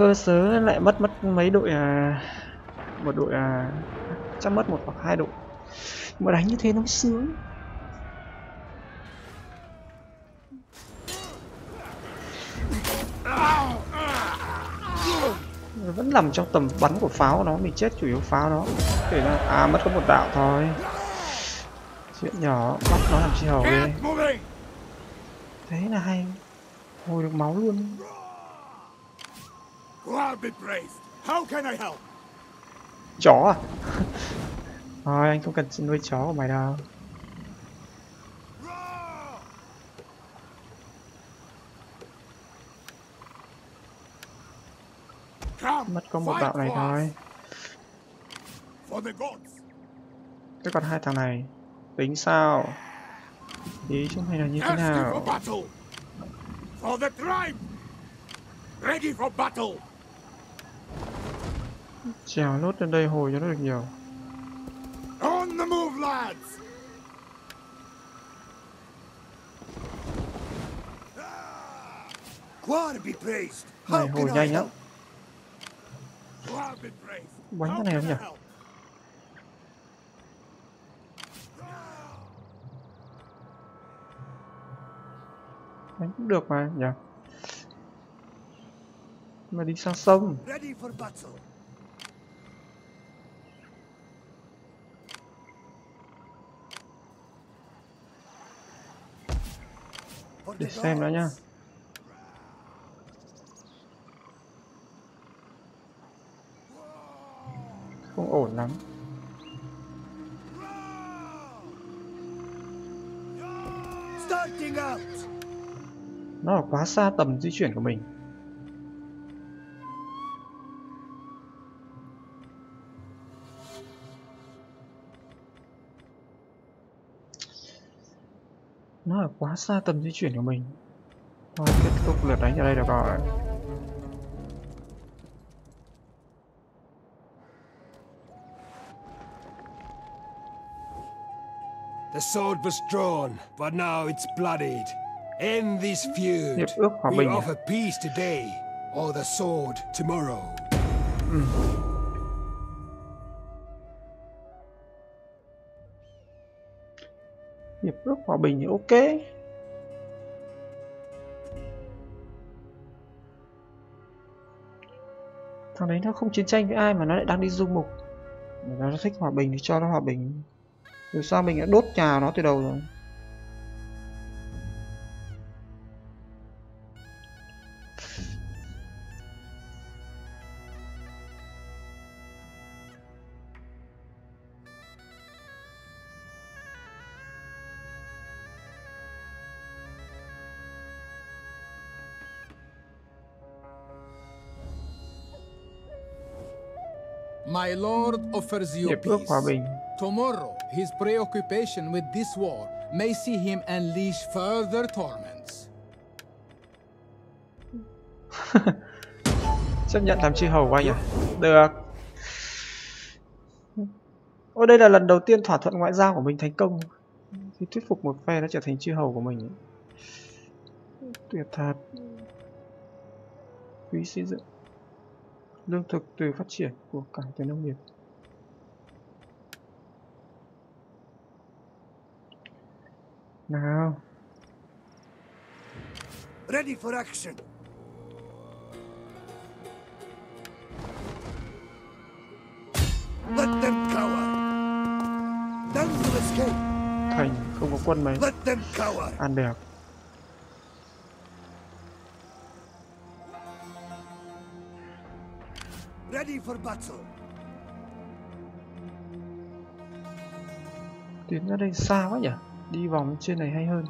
Cơ sớ lại mất mất mấy đội à một đội à chắc mất một hoặc hai đội. Mà đánh như thế nó sướng. Vẫn nằm trong tầm bắn của pháo nó mình chết chủ yếu pháo nó. Để là à mất có một đạo thôi. Chuyện nhỏ bắt nó làm chi hầu đi thế là hay. Hồi được máu luôn chó à? <laughs> Thôi anh không cần nuôi chó của mày đâu. Mất có một đạo này thôi. thế còn hai thằng này tính sao? Ý chúng mày là như thế nào? For the tribe! Ready for battle! Trèo nốt lên đây hồi cho nó được nhiều. On the move, lads! God be praised! này hồi nhanh lắm. bánh cái này không nhỉ? bánh cũng được mà nhỉ? Mà đi sang sông. Ready for battle. Để xem đã nhá. Không ổn lắm. Nó là quá xa tầm di chuyển của mình nó là quá xa tầm di chuyển của mình thôi kết thúc lượt đánh ở đây được rồi The sword was drawn, but now it's bloodied. End this feud. hiệp ước hòa We bình offer peace today, or the sword tomorrow. Hiệp ước hòa bình thì ok. Thằng đấy nó không chiến tranh với ai mà nó lại đang đi du mục. Nó thích hòa bình thì cho nó hòa bình. Rồi sao mình đã đốt nhà nó từ đầu rồi. My lord offers you hiệp ước peace. hòa bình. Tomorrow, his preoccupation with this war may see him unleash further torments. <laughs> chấp nhận làm chư hầu của anh à được Ô đây là lần đầu tiên thỏa thuận ngoại giao của mình thành công. Khi thuyết phục một phe nó trở thành chư hầu của mình. Tuyệt thật. Quỹ xây dựng lương thực từ phát triển của cải từ nông nghiệp nào Ready for action. Let them cower. None will escape. thành không có quân mấy Let them Ready for battle. tiến ra đây xa quá nhỉ đi vòng trên này hay hơn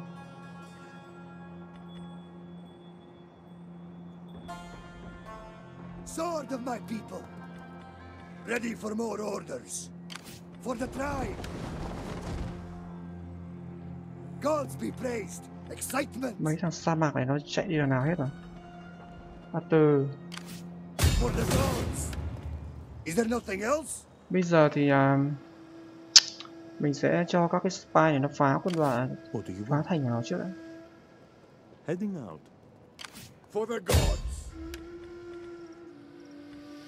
Sword of my people. Ready for more orders. For the tribe. Gods be praised. Excitement. mấy thằng sa mạc này nó chạy đi đằng nào hết rồi à từ For the gods. Bây giờ thì à, mình sẽ cho các cái spy này nó phá quân đoàn What do you phá want? thành nó trước đã. Heading out. For the gods.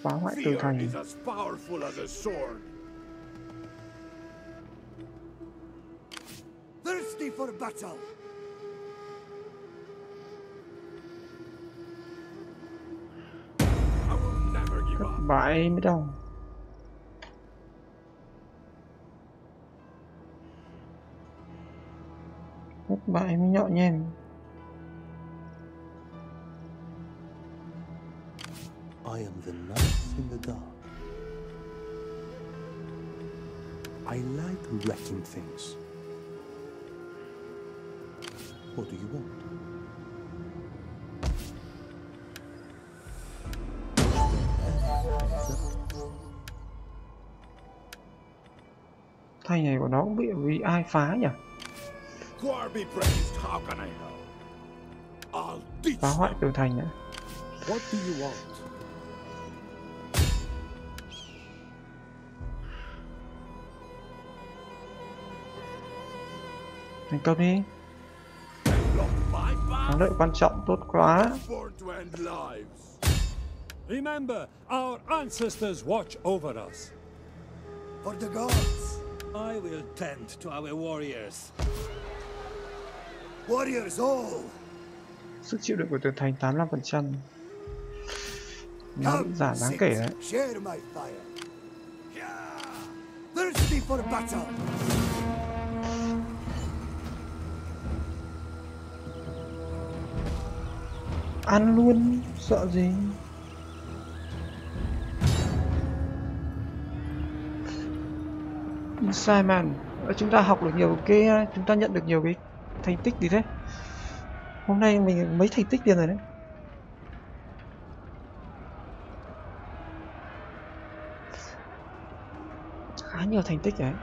phá hoại Fear thành is as powerful as a sword. Thirsty for battle. Vãi mới đâu thất bại mới nhọn nhem I am the night in the dark. I like wrecking things. What do you want? Thành này của nó cũng bị vì ai phá nhỉ phá hoại tường thành nữa What do you want? thành công đi thắng lợi quan trọng tốt quá. Remember, our ancestors watch over us. For the gods. I will tend to our warriors. Warriors all. sức chịu đựng của tường thành 85% nó bị giảm đáng kể đấy Share my fire. Yeah. Thirsty for battle. ăn luôn sợ gì Simon. Ờ, chúng ta học được nhiều cái ờ, chúng ta nhận được nhiều cái thành tích gì thế? Hôm nay mình mấy thành tích tiền rồi đấy. Khá nhiều thành tích đấy.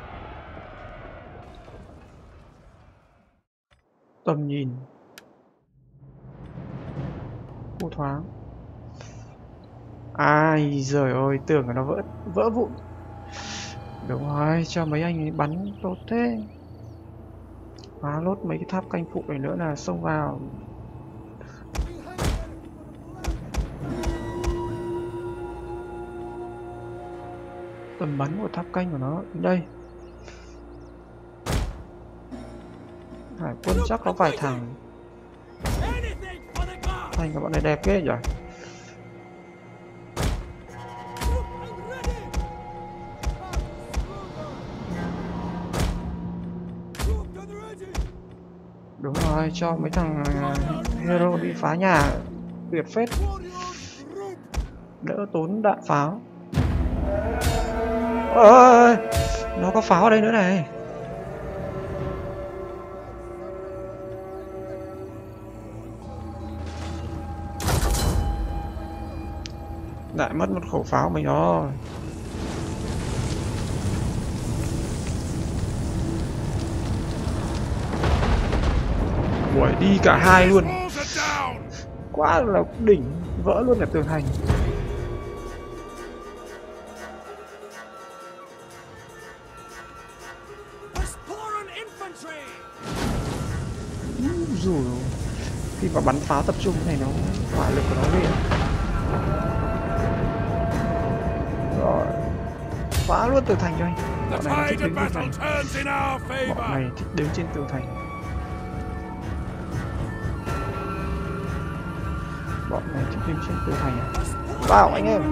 Tầm nhìn. Khu thoáng. Ai giời ơi, tưởng là nó vỡ vỡ vụn đúng rồi, cho mấy anh ấy bắn tốt thế. Phá lốt mấy cái tháp canh phụ này nữa là xông vào. Tầm bắn của tháp canh của nó đến đây. Hải quân chắc có vài thằng. Thành của bọn này đẹp ghê nhỉ? Đúng cho mấy thằng ờ, hero đi phá nhà, tuyệt phết. Đỡ tốn đạn pháo. Ơi nó có pháo ở đây nữa này. Lại mất một khẩu pháo mình rồi. Ui, đi cả hai luôn. Quá là đỉnh vỡ luôn cả tường thành. Dù khi mà bắn pháo tập trung này nó hỏa lực của nó ghê rồi phá luôn tường thành cho anh. Bọn này thích tường thành. Bọn này thích đứng trên tường thành. Đứng trên tường thành vào anh em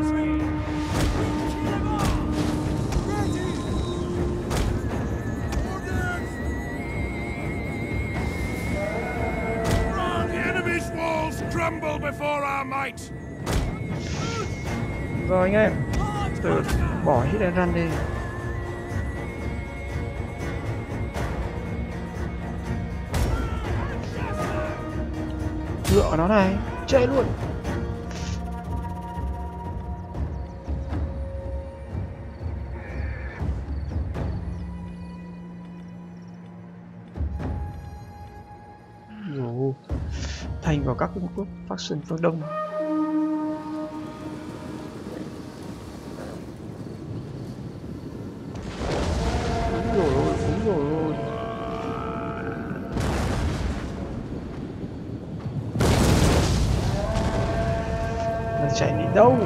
The enemy's walls crumble before our might. rồi anh em từ bỏ hit and run đi. Dựa nó này chạy luôn Trung Quốc phát sinh phương Đông. Đúng rồi, đúng rồi. Mình chạy đi đâu?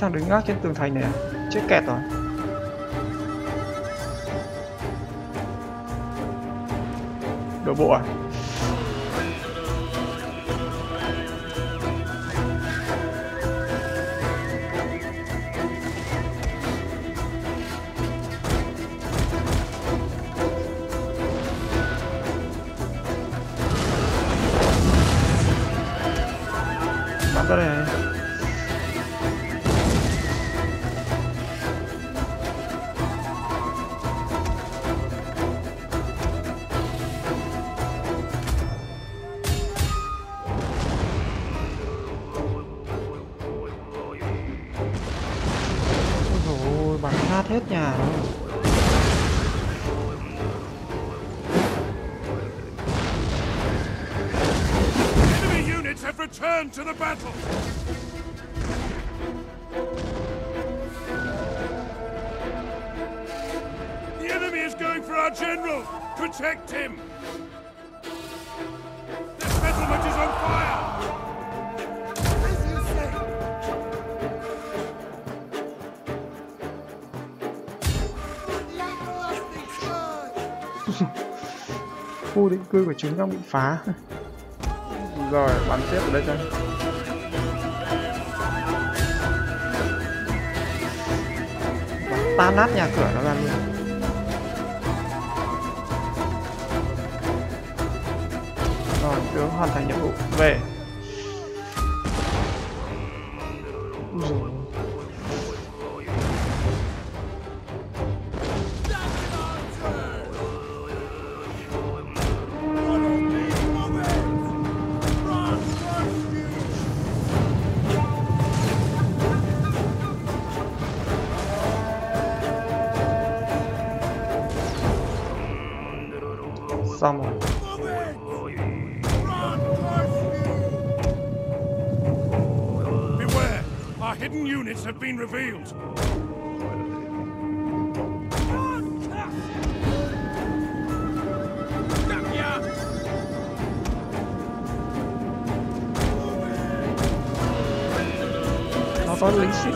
Thằng đứng gác trên tường thành này à? Chết kẹt rồi. Đổ bộ à? Have returned to the battle! The enemy is going for our general! Protect him! The settlement is on fire! As you say. Everlasting charge! khu định cư của chúng đang bị phá rồi, bắn tiếp ở đây cho tan nát nhà cửa nó ra luôn. Rồi tướng hoàn thành nhiệm vụ. Về.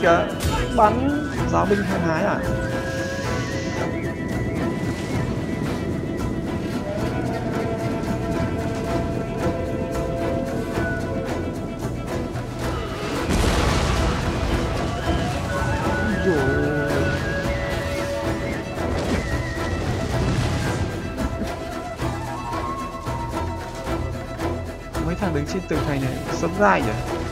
Kìa. Bắn. Giáo binh hai hái à? Mấy thằng đứng trên tường thành này, sống dai nhỉ?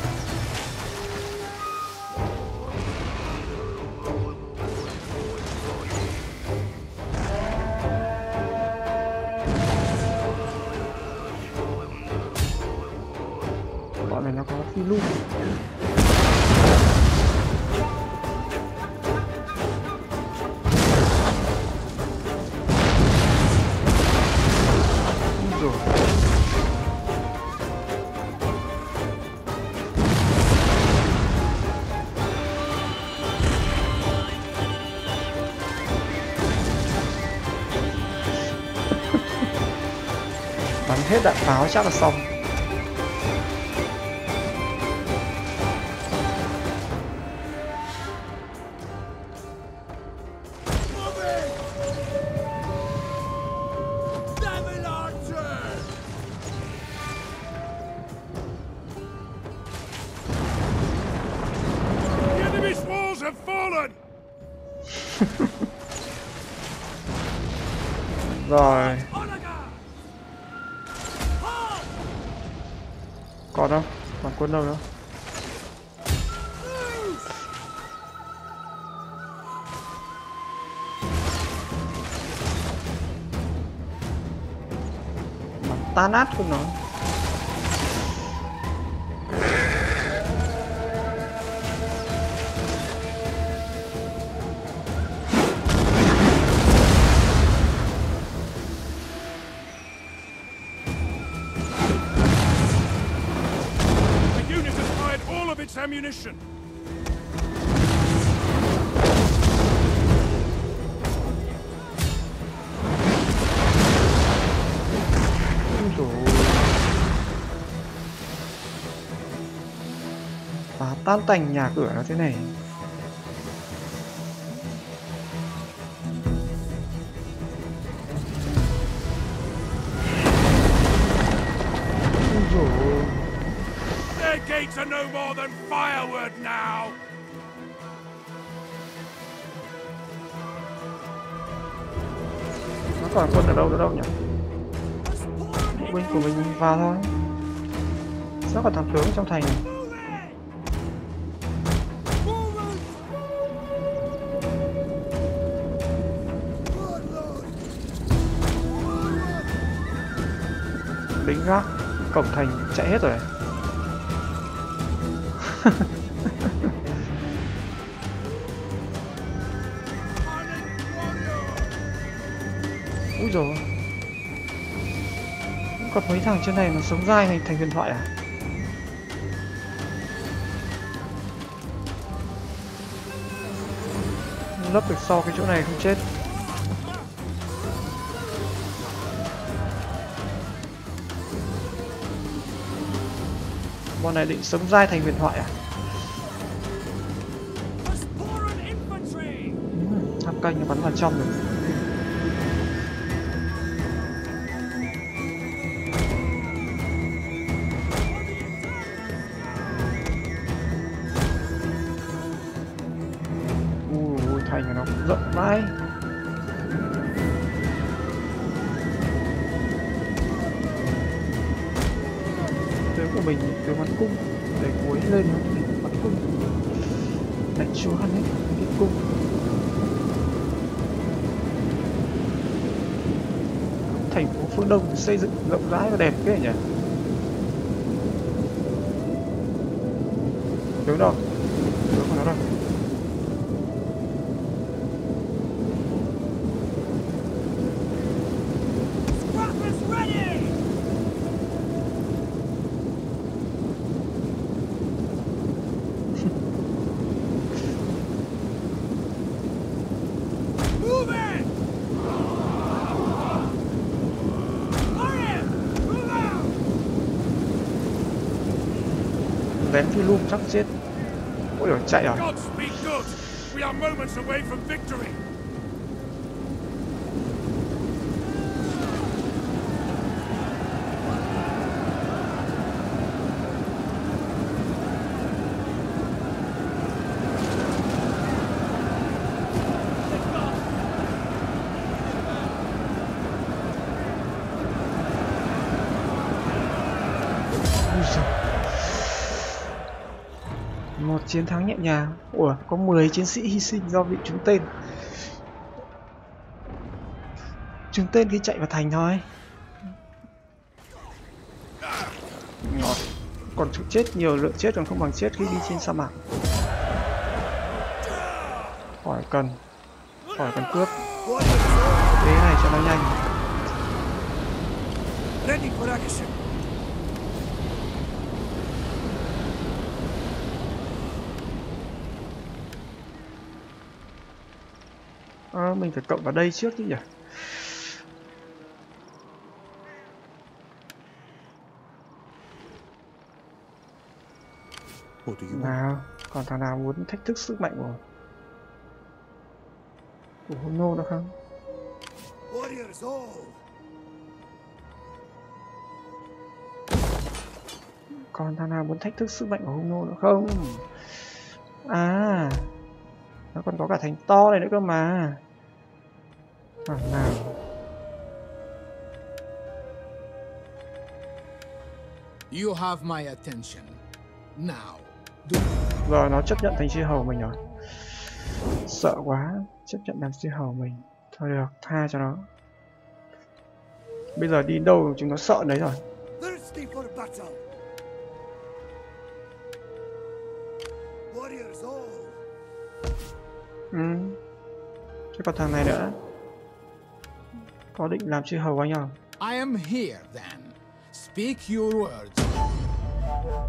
Đạn pháo chắc là xong. Không nó The unit has fired all of its ammunition. Tan tành nhà cửa nó thế này Ui dồi ôi. Their gates are no more than firewood now. Nó còn quân ở đâu nữa đâu nhỉ Binh của mình vào thôi Sao còn thằng tướng trong thành này lính gác, cổng thành chạy hết rồi. <laughs> Úi rồi gặp mấy thằng trên này mà sống dai thành thành huyền thoại à? Lấp được sau cái chỗ này không chết. Bọn này định sống dai thành huyền thoại à? Thăm canh nó bắn vào trong rồi xây dựng rộng rãi và đẹp thế nhỉ? Giời God good. We are moments away from victory. Một chiến thắng nhẹ nhàng. Ủa, có 10 chiến sĩ hy sinh do bị trúng tên. Trúng tên khi chạy vào thành thôi. Ngọt còn chịu chết nhiều, lượng chết còn không bằng chết khi đi trên sa mạc. Khỏi cần khỏi cần cướp. Thế này cho nó nhanh. Ờ, mình phải cộng vào đây trước chứ nhỉ? Nào còn thằng nào muốn thách thức sức mạnh của của Hono nữa không? Còn thằng nào muốn thách thức sức mạnh của Hono nữa không? À nó còn có cả thành to này nữa cơ mà. Thằng nào. You have my attention. Now, do giờ nó chấp nhận thành chư hầu mình rồi. Sợ quá chấp nhận làm chư hầu mình. Thôi được tha cho nó. Bây giờ đi đâu chúng nó sợ đấy rồi ừ. Thế còn thằng này nữa có định làm chư hầu anh không I am here then. Speak your words.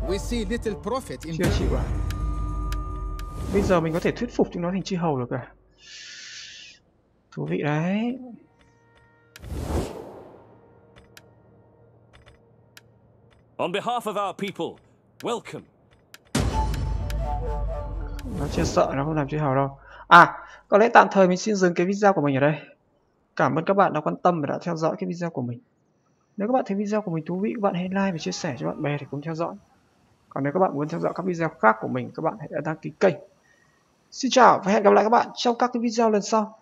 We see little profit in chưa chịu à bây giờ mình có thể thuyết phục chúng nó thành chư hầu được à thú vị đấy On behalf of our people, welcome. nó chưa sợ nó không làm chư hầu đâu à có lẽ tạm thời mình xin dừng cái video của mình ở đây. Cảm ơn các bạn đã quan tâm và đã theo dõi cái video của mình. Nếu các bạn thấy video của mình thú vị, các bạn hãy like và chia sẻ cho bạn bè để cùng theo dõi. Còn nếu các bạn muốn theo dõi các video khác của mình, các bạn hãy đăng ký kênh. Xin chào và hẹn gặp lại các bạn trong các cái video lần sau.